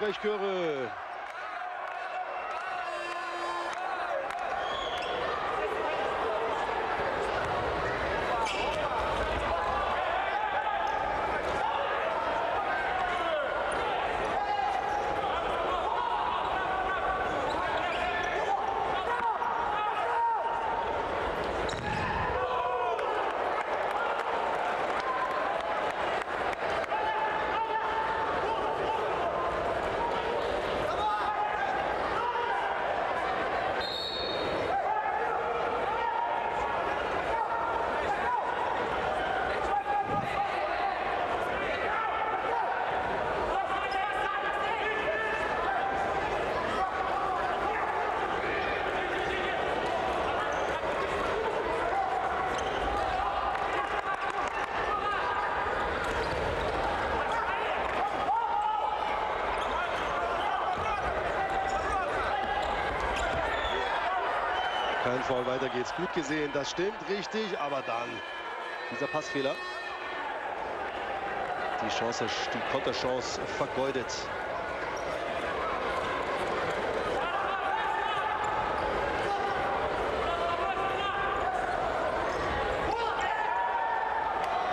Foul, weiter geht's. Gut gesehen, das stimmt, richtig, aber dann dieser Passfehler. Die Chance, die Konterchance vergeudet.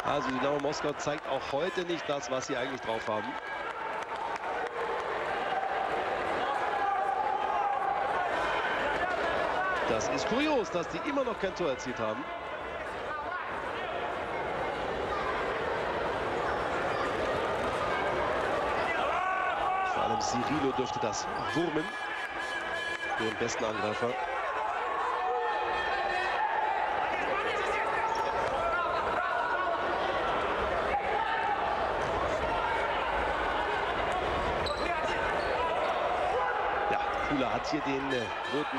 Also Dynamo Moskau zeigt auch heute nicht das, was sie eigentlich drauf haben. Das ist kurios, dass die immer noch kein Tor erzielt haben. Vor allem Cirilo dürfte das wurmen. Den besten Angreifer. Hat hier den äh, roten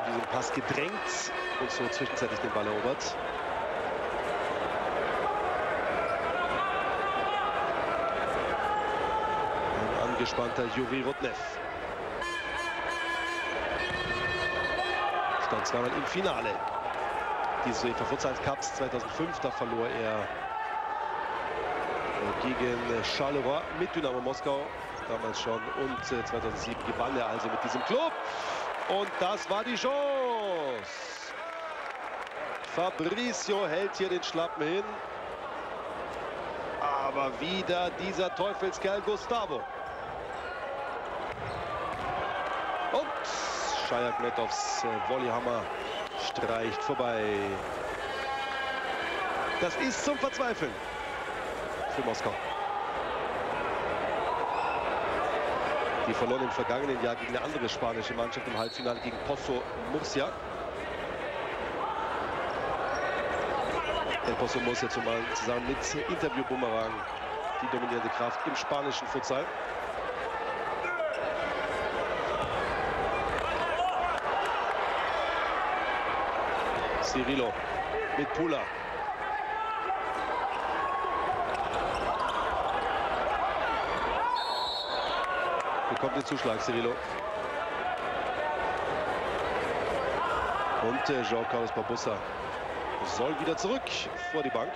zu diesem Pass gedrängt und so zwischenzeitlich den Ball erobert. Ein angespannter Juri Rudnev. Stand zweimal im Finale dieses UEFA Futsal Cups 2005. Da verlor er gegen Charleroi mit Dynamo Moskau damals schon und 2007 gewann er also mit diesem Club. Und das war die Chance. Fabricio hält hier den Schlappen hin. Aber wieder dieser Teufelskerl Gustavo. Und Schajak-Metovs Volleyhammer streicht vorbei. Das ist zum Verzweifeln für Moskau. Die verloren im vergangenen Jahr gegen eine andere spanische Mannschaft im Halbfinale gegen Pozo Murcia. El Pozo Murcia zusammen mit Interview Bumerang die dominierende Kraft im spanischen Futsal. Cirilo mit Pula. Bekommt den Zuschlag, Cirilo. Und äh, João Carlos Barbosa soll wieder zurück vor die Bank.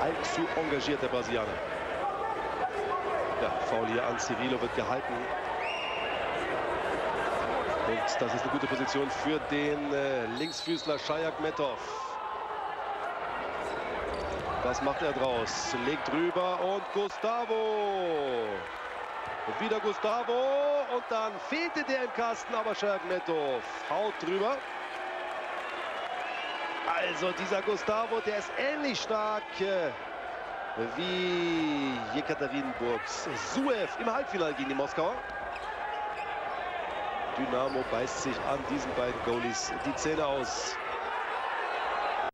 Allzu engagiert der Brasilianer. Ja, Foul hier an Cirilo wird gehalten. Und das ist eine gute Position für den äh, Linksfüßler Shayak Metov. Was macht er draus? Legt drüber und Gustavo. Und wieder Gustavo. Und dann fehlte der im Kasten, aber Metov haut drüber. Also dieser Gustavo, der ist ähnlich stark äh, wie Jekaterinburgs Suev im Halbfinale gegen die Moskauer. Dynamo beißt sich an diesen beiden Goalies die Zähne aus.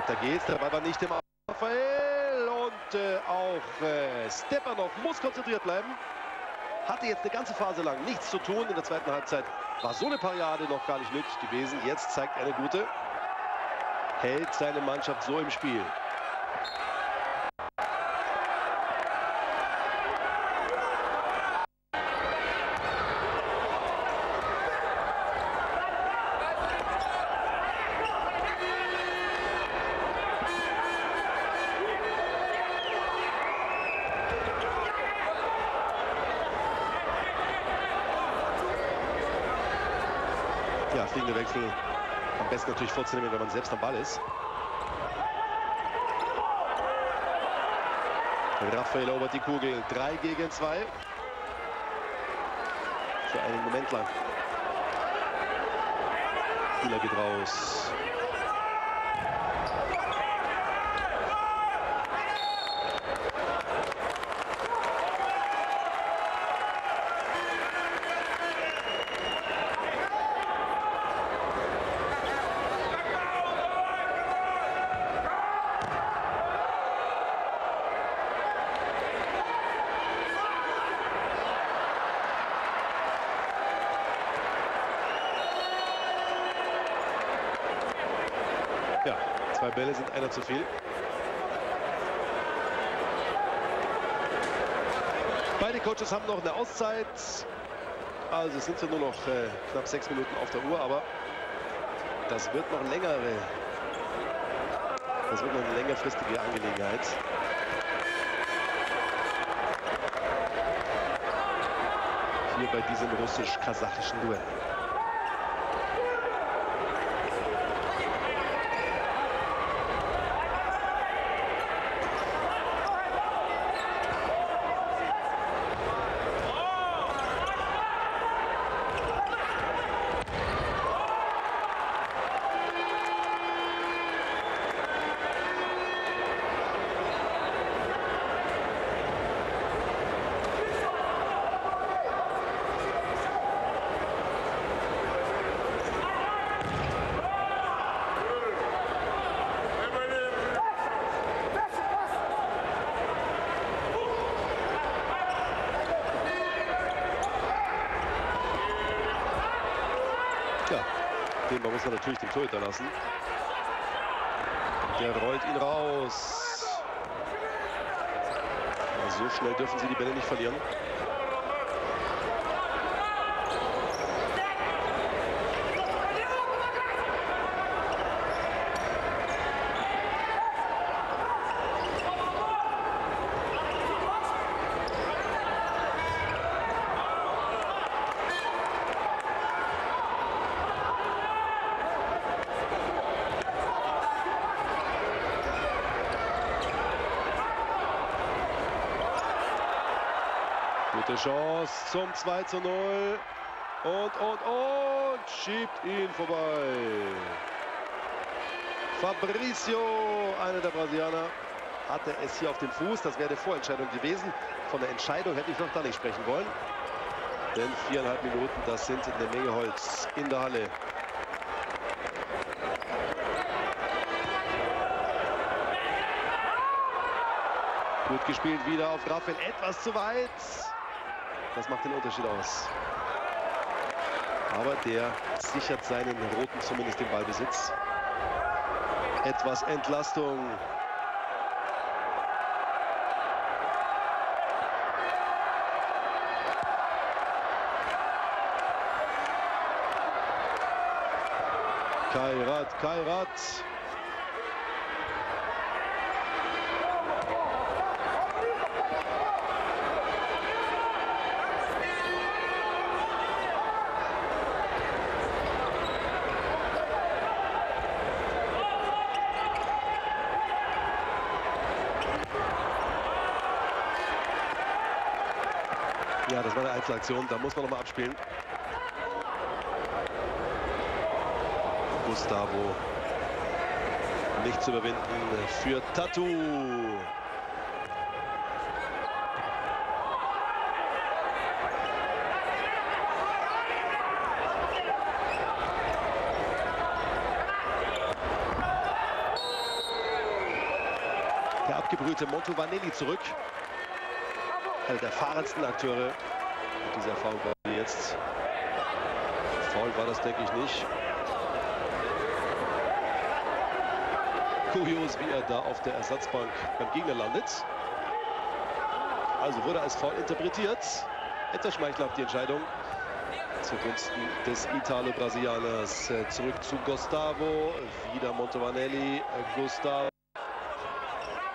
Da geht's, der Ball war nicht im Raphael und äh, auch äh, Stepanov muss konzentriert bleiben. Hatte jetzt eine ganze Phase lang nichts zu tun. In der zweiten Halbzeit war so eine Parade noch gar nicht nötig gewesen. Jetzt zeigt eine gute. Hält seine Mannschaft so im Spiel. Ja, fliegende Wechsel. Am besten natürlich vorzunehmen, wenn man selbst am Ball ist. Raphael erobert die Kugel. 3 gegen 2. Für einen Moment lang. Spieler geht raus. Ja, zwei Bälle sind einer zu viel. Beide Coaches haben noch eine Auszeit. Also es sind ja nur noch äh, knapp sechs Minuten auf der Uhr, aber das wird noch längere. Das wird noch eine längerfristige Angelegenheit. Hier bei diesem russisch-kasachischen Duell. Den muss man natürlich den Torhüter lassen. Der rollt ihn raus. So schnell dürfen sie die Bälle nicht verlieren. Gute Chance zum 2 zu 0. Und, und, und schiebt ihn vorbei. Fabricio, einer der Brasilianer, hatte es hier auf dem Fuß. Das wäre eine Vorentscheidung gewesen. Von der Entscheidung hätte ich noch da nicht sprechen wollen. Denn viereinhalb Minuten, das sind eine Menge Holz in der Halle. Gut gespielt wieder auf Raffel, etwas zu weit. Das macht den Unterschied aus. Aber der sichert seinen Roten zumindest den Ballbesitz. Etwas Entlastung. Kairat, Kairat. Einzelaktion. Da muss man noch mal abspielen. Gustavo nicht zu überwinden für Tattoo. Der abgebrühte Monto Vanelli zurück einer der erfahrensten Akteure dieser Foulball jetzt. Foul war das, denke ich, nicht. Kurios, wie er da auf der Ersatzbank beim Gegner landet. Also wurde als Foul interpretiert. Etwas schmeichelhaft die Entscheidung zugunsten des Italo-Brasilianers. Äh, zurück zu Gustavo, wieder Montovanelli, Gustavo.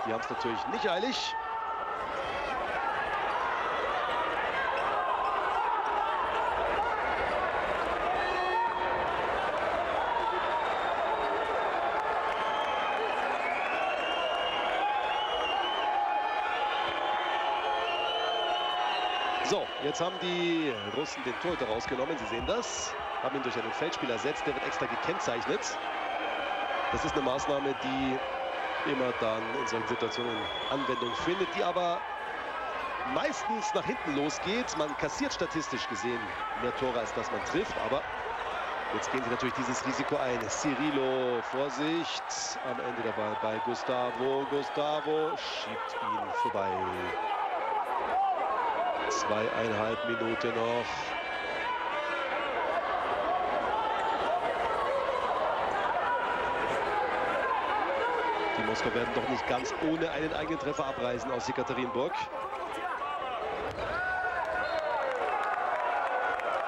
Die haben es natürlich nicht eilig. So, jetzt haben die Russen den Torhüter rausgenommen. Sie sehen das. Haben ihn durch einen Feldspieler ersetzt. Der wird extra gekennzeichnet. Das ist eine Maßnahme, die immer dann in solchen Situationen Anwendung findet, die aber meistens nach hinten losgeht. Man kassiert statistisch gesehen mehr Tore, als dass man trifft. Aber jetzt gehen sie natürlich dieses Risiko ein. Cirilo, Vorsicht. Am Ende der Ball bei Gustavo. Gustavo schiebt ihn vorbei. Zweieinhalb Minuten noch. Die Moskau werden doch nicht ganz ohne einen eigenen Treffer abreisen aus Jekaterinburg.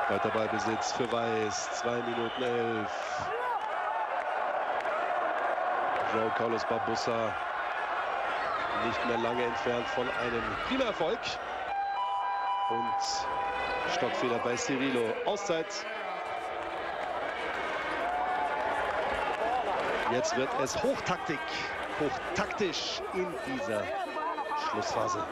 Weiter Ballbesitz für Weiß. 2 Minuten 11. João Carlos Barbosa nicht mehr lange entfernt von einem prima Erfolg. Und Stockfehler bei Cirilo. Auszeit. Jetzt wird es Hochtaktik, hochtaktisch in dieser Schlussphase.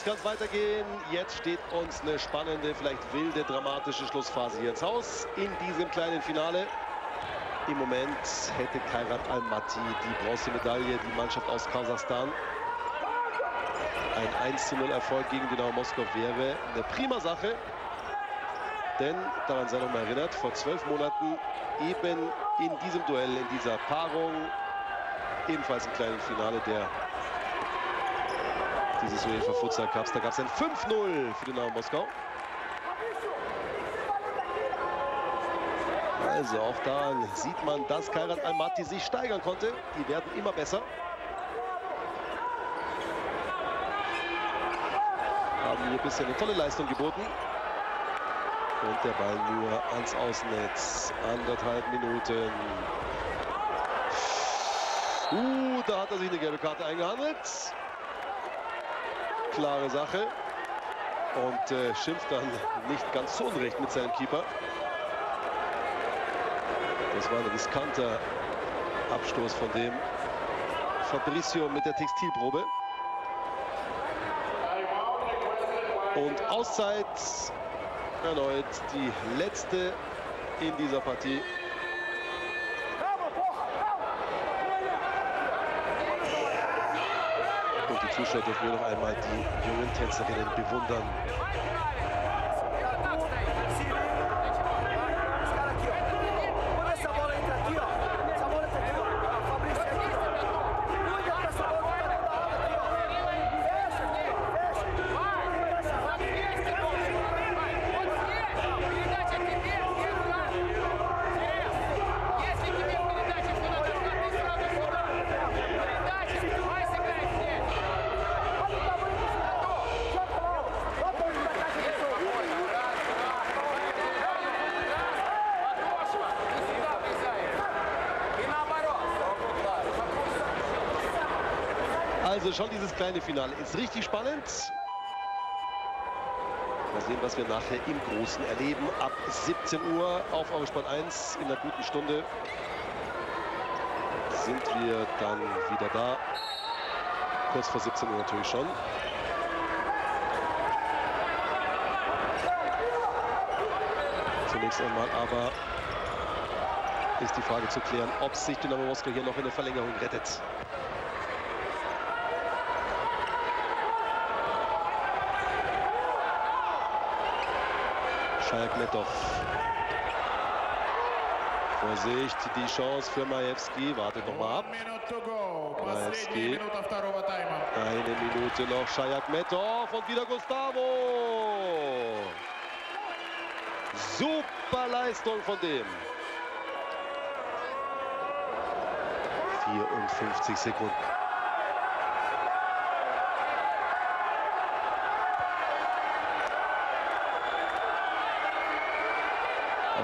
Jetzt kann es weitergehen. Jetzt steht uns eine spannende, vielleicht wilde, dramatische Schlussphase hier ins Haus in diesem kleinen Finale. Im Moment hätte Kairat Almaty die Bronzemedaille, die Mannschaft aus Kasachstan. Ein 1 0 Erfolg gegen Dynamo Moskau wäre eine prima Sache. Denn, daran sei noch mal erinnert, vor zwölf Monaten eben in diesem Duell, in dieser Paarung, ebenfalls im kleinen Finale der dieses UEFA Futsal Cups, da gab es ein 5-0 für Dynamo Moskau. Also auch da sieht man, dass Kairat Almaty sich steigern konnte. Die werden immer besser. Haben hier bisschen eine tolle Leistung geboten. Und der Ball nur ans Außennetz. Anderthalb Minuten. Uh, da hat er sich eine gelbe Karte eingehandelt. Klare Sache. Und äh, schimpft dann nicht ganz zu Unrecht mit seinem Keeper. Das war ein riskanter Abstoß von dem Fabricio mit der Textilprobe. Und Auszeit erneut die letzte in dieser Partie. Und Zuschauer dürfen wir noch einmal die jungen Tänzerinnen bewundern. Kleine Finale ist richtig spannend. Mal sehen, was wir nachher im Großen erleben. Ab 17 Uhr auf Eurosport 1 in einer guten Stunde sind wir dann wieder da. Kurz vor 17 Uhr natürlich schon. Zunächst einmal aber ist die Frage zu klären, ob sich Dynamo Moskau hier noch in der Verlängerung rettet. Schalkmetow. Vorsicht, die Chance für Majewski. Wartet nochmal ab. Majewski. Eine Minute noch. Schajakmetov und wieder Gustavo. Super Leistung von dem. 54 Sekunden.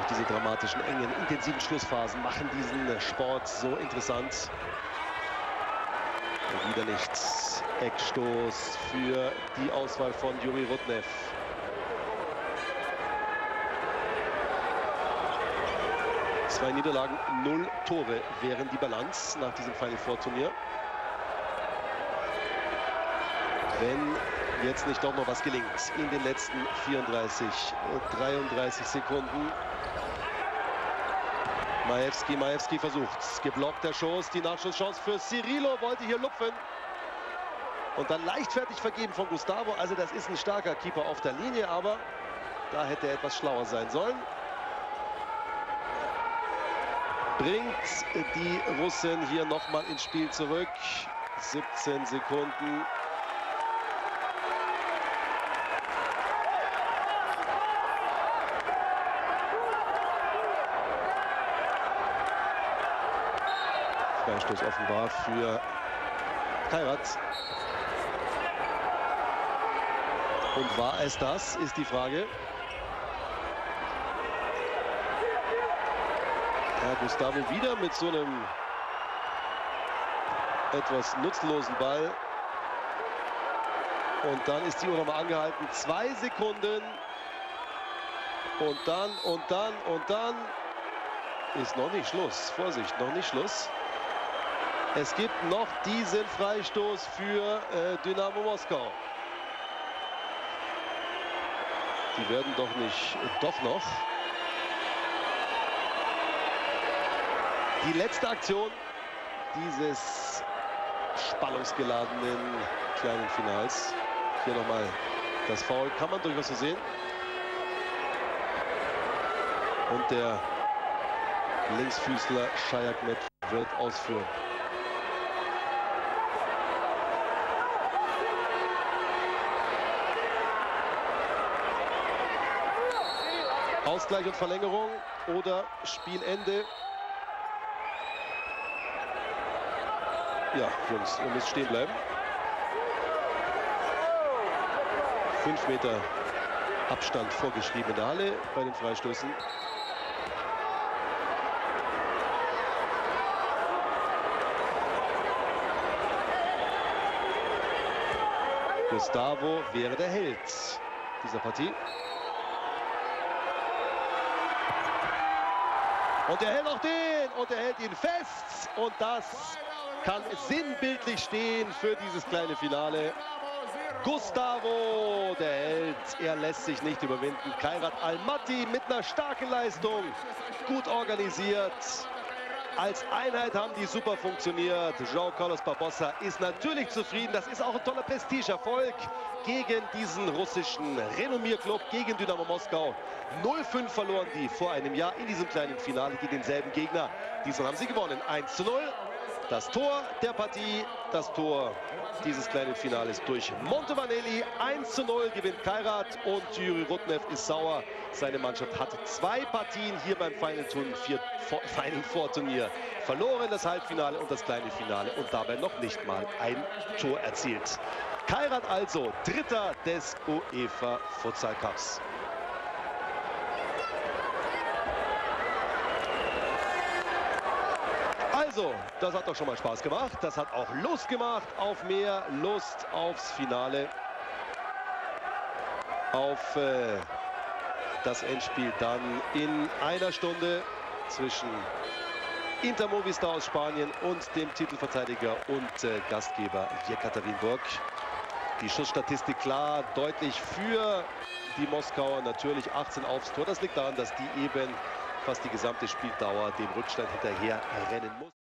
Auch diese dramatischen, engen, intensiven Schlussphasen machen diesen Sport so interessant. Und wieder nichts. Eckstoß für die Auswahl von Juri Rudnev. Zwei Niederlagen, null Tore wären die Balance nach diesem Final Four Turnier. Wenn jetzt nicht doch noch was gelingt in den letzten 34, 33 Sekunden. Majewski, Majewski versucht. Geblockt der Schuss, die Nachschusschance für Cirilo, wollte hier lupfen. Und dann leichtfertig vergeben von Gustavo. Also das ist ein starker Keeper auf der Linie, aber da hätte er etwas schlauer sein sollen. Bringt die Russen hier nochmal ins Spiel zurück. 17 Sekunden. Freistoß offenbar für Kairat. Und war es das, ist die Frage. Ja, Gustavo wieder mit so einem etwas nutzlosen Ball. Und dann ist die Uhr nochmal angehalten. Zwei Sekunden. Und dann, und dann, und dann ist noch nicht Schluss. Vorsicht, noch nicht Schluss. Es gibt noch diesen Freistoß für äh, Dynamo Moskau. Die werden doch nicht, doch noch. Die letzte Aktion dieses spannungsgeladenen kleinen Finals. Hier nochmal das Foul, kann man durchaus so sehen. Und der Linksfüßler Shayak wird ausführen. Ausgleich und Verlängerung oder Spielende. Ja, Jungs, ihr müsst stehen bleiben. Fünf Meter Abstand vorgeschrieben in der Halle bei den Freistößen. Gustavo wäre der Held dieser Partie. Und er hält auch den und er hält ihn fest. Und das kann sinnbildlich stehen für dieses kleine Finale. Gustavo, der Held, er lässt sich nicht überwinden. Kairat Almaty mit einer starken Leistung, gut organisiert. Als Einheit haben die super funktioniert. João Carlos Barbosa ist natürlich zufrieden. Das ist auch ein toller Prestigeerfolg gegen diesen russischen Renommierclub, gegen Dynamo Moskau. 0-5 verloren die vor einem Jahr in diesem kleinen Finale gegen denselben Gegner. Diesmal haben sie gewonnen. 1 0. Das Tor der Partie, das Tor dieses kleinen Finales durch Montevanelli. 1 zu 0 gewinnt Kairat und Juri Rudnev ist sauer. Seine Mannschaft hat zwei Partien hier beim Final, Turnier, Final Four Turnier verloren, das Halbfinale und das kleine Finale und dabei noch nicht mal ein Tor erzielt. Kairat also Dritter des UEFA Futsal Cups. Also, das hat doch schon mal Spaß gemacht. Das hat auch Lust gemacht auf mehr, Lust aufs Finale. Auf äh, das Endspiel dann in einer Stunde zwischen Inter Movistar aus Spanien und dem Titelverteidiger und äh, Gastgeber Jekaterinburg. Die Schussstatistik klar, deutlich für die Moskauer. Natürlich 18 aufs Tor. Das liegt daran, dass die eben fast die gesamte Spieldauer dem Rückstand hinterher rennen muss.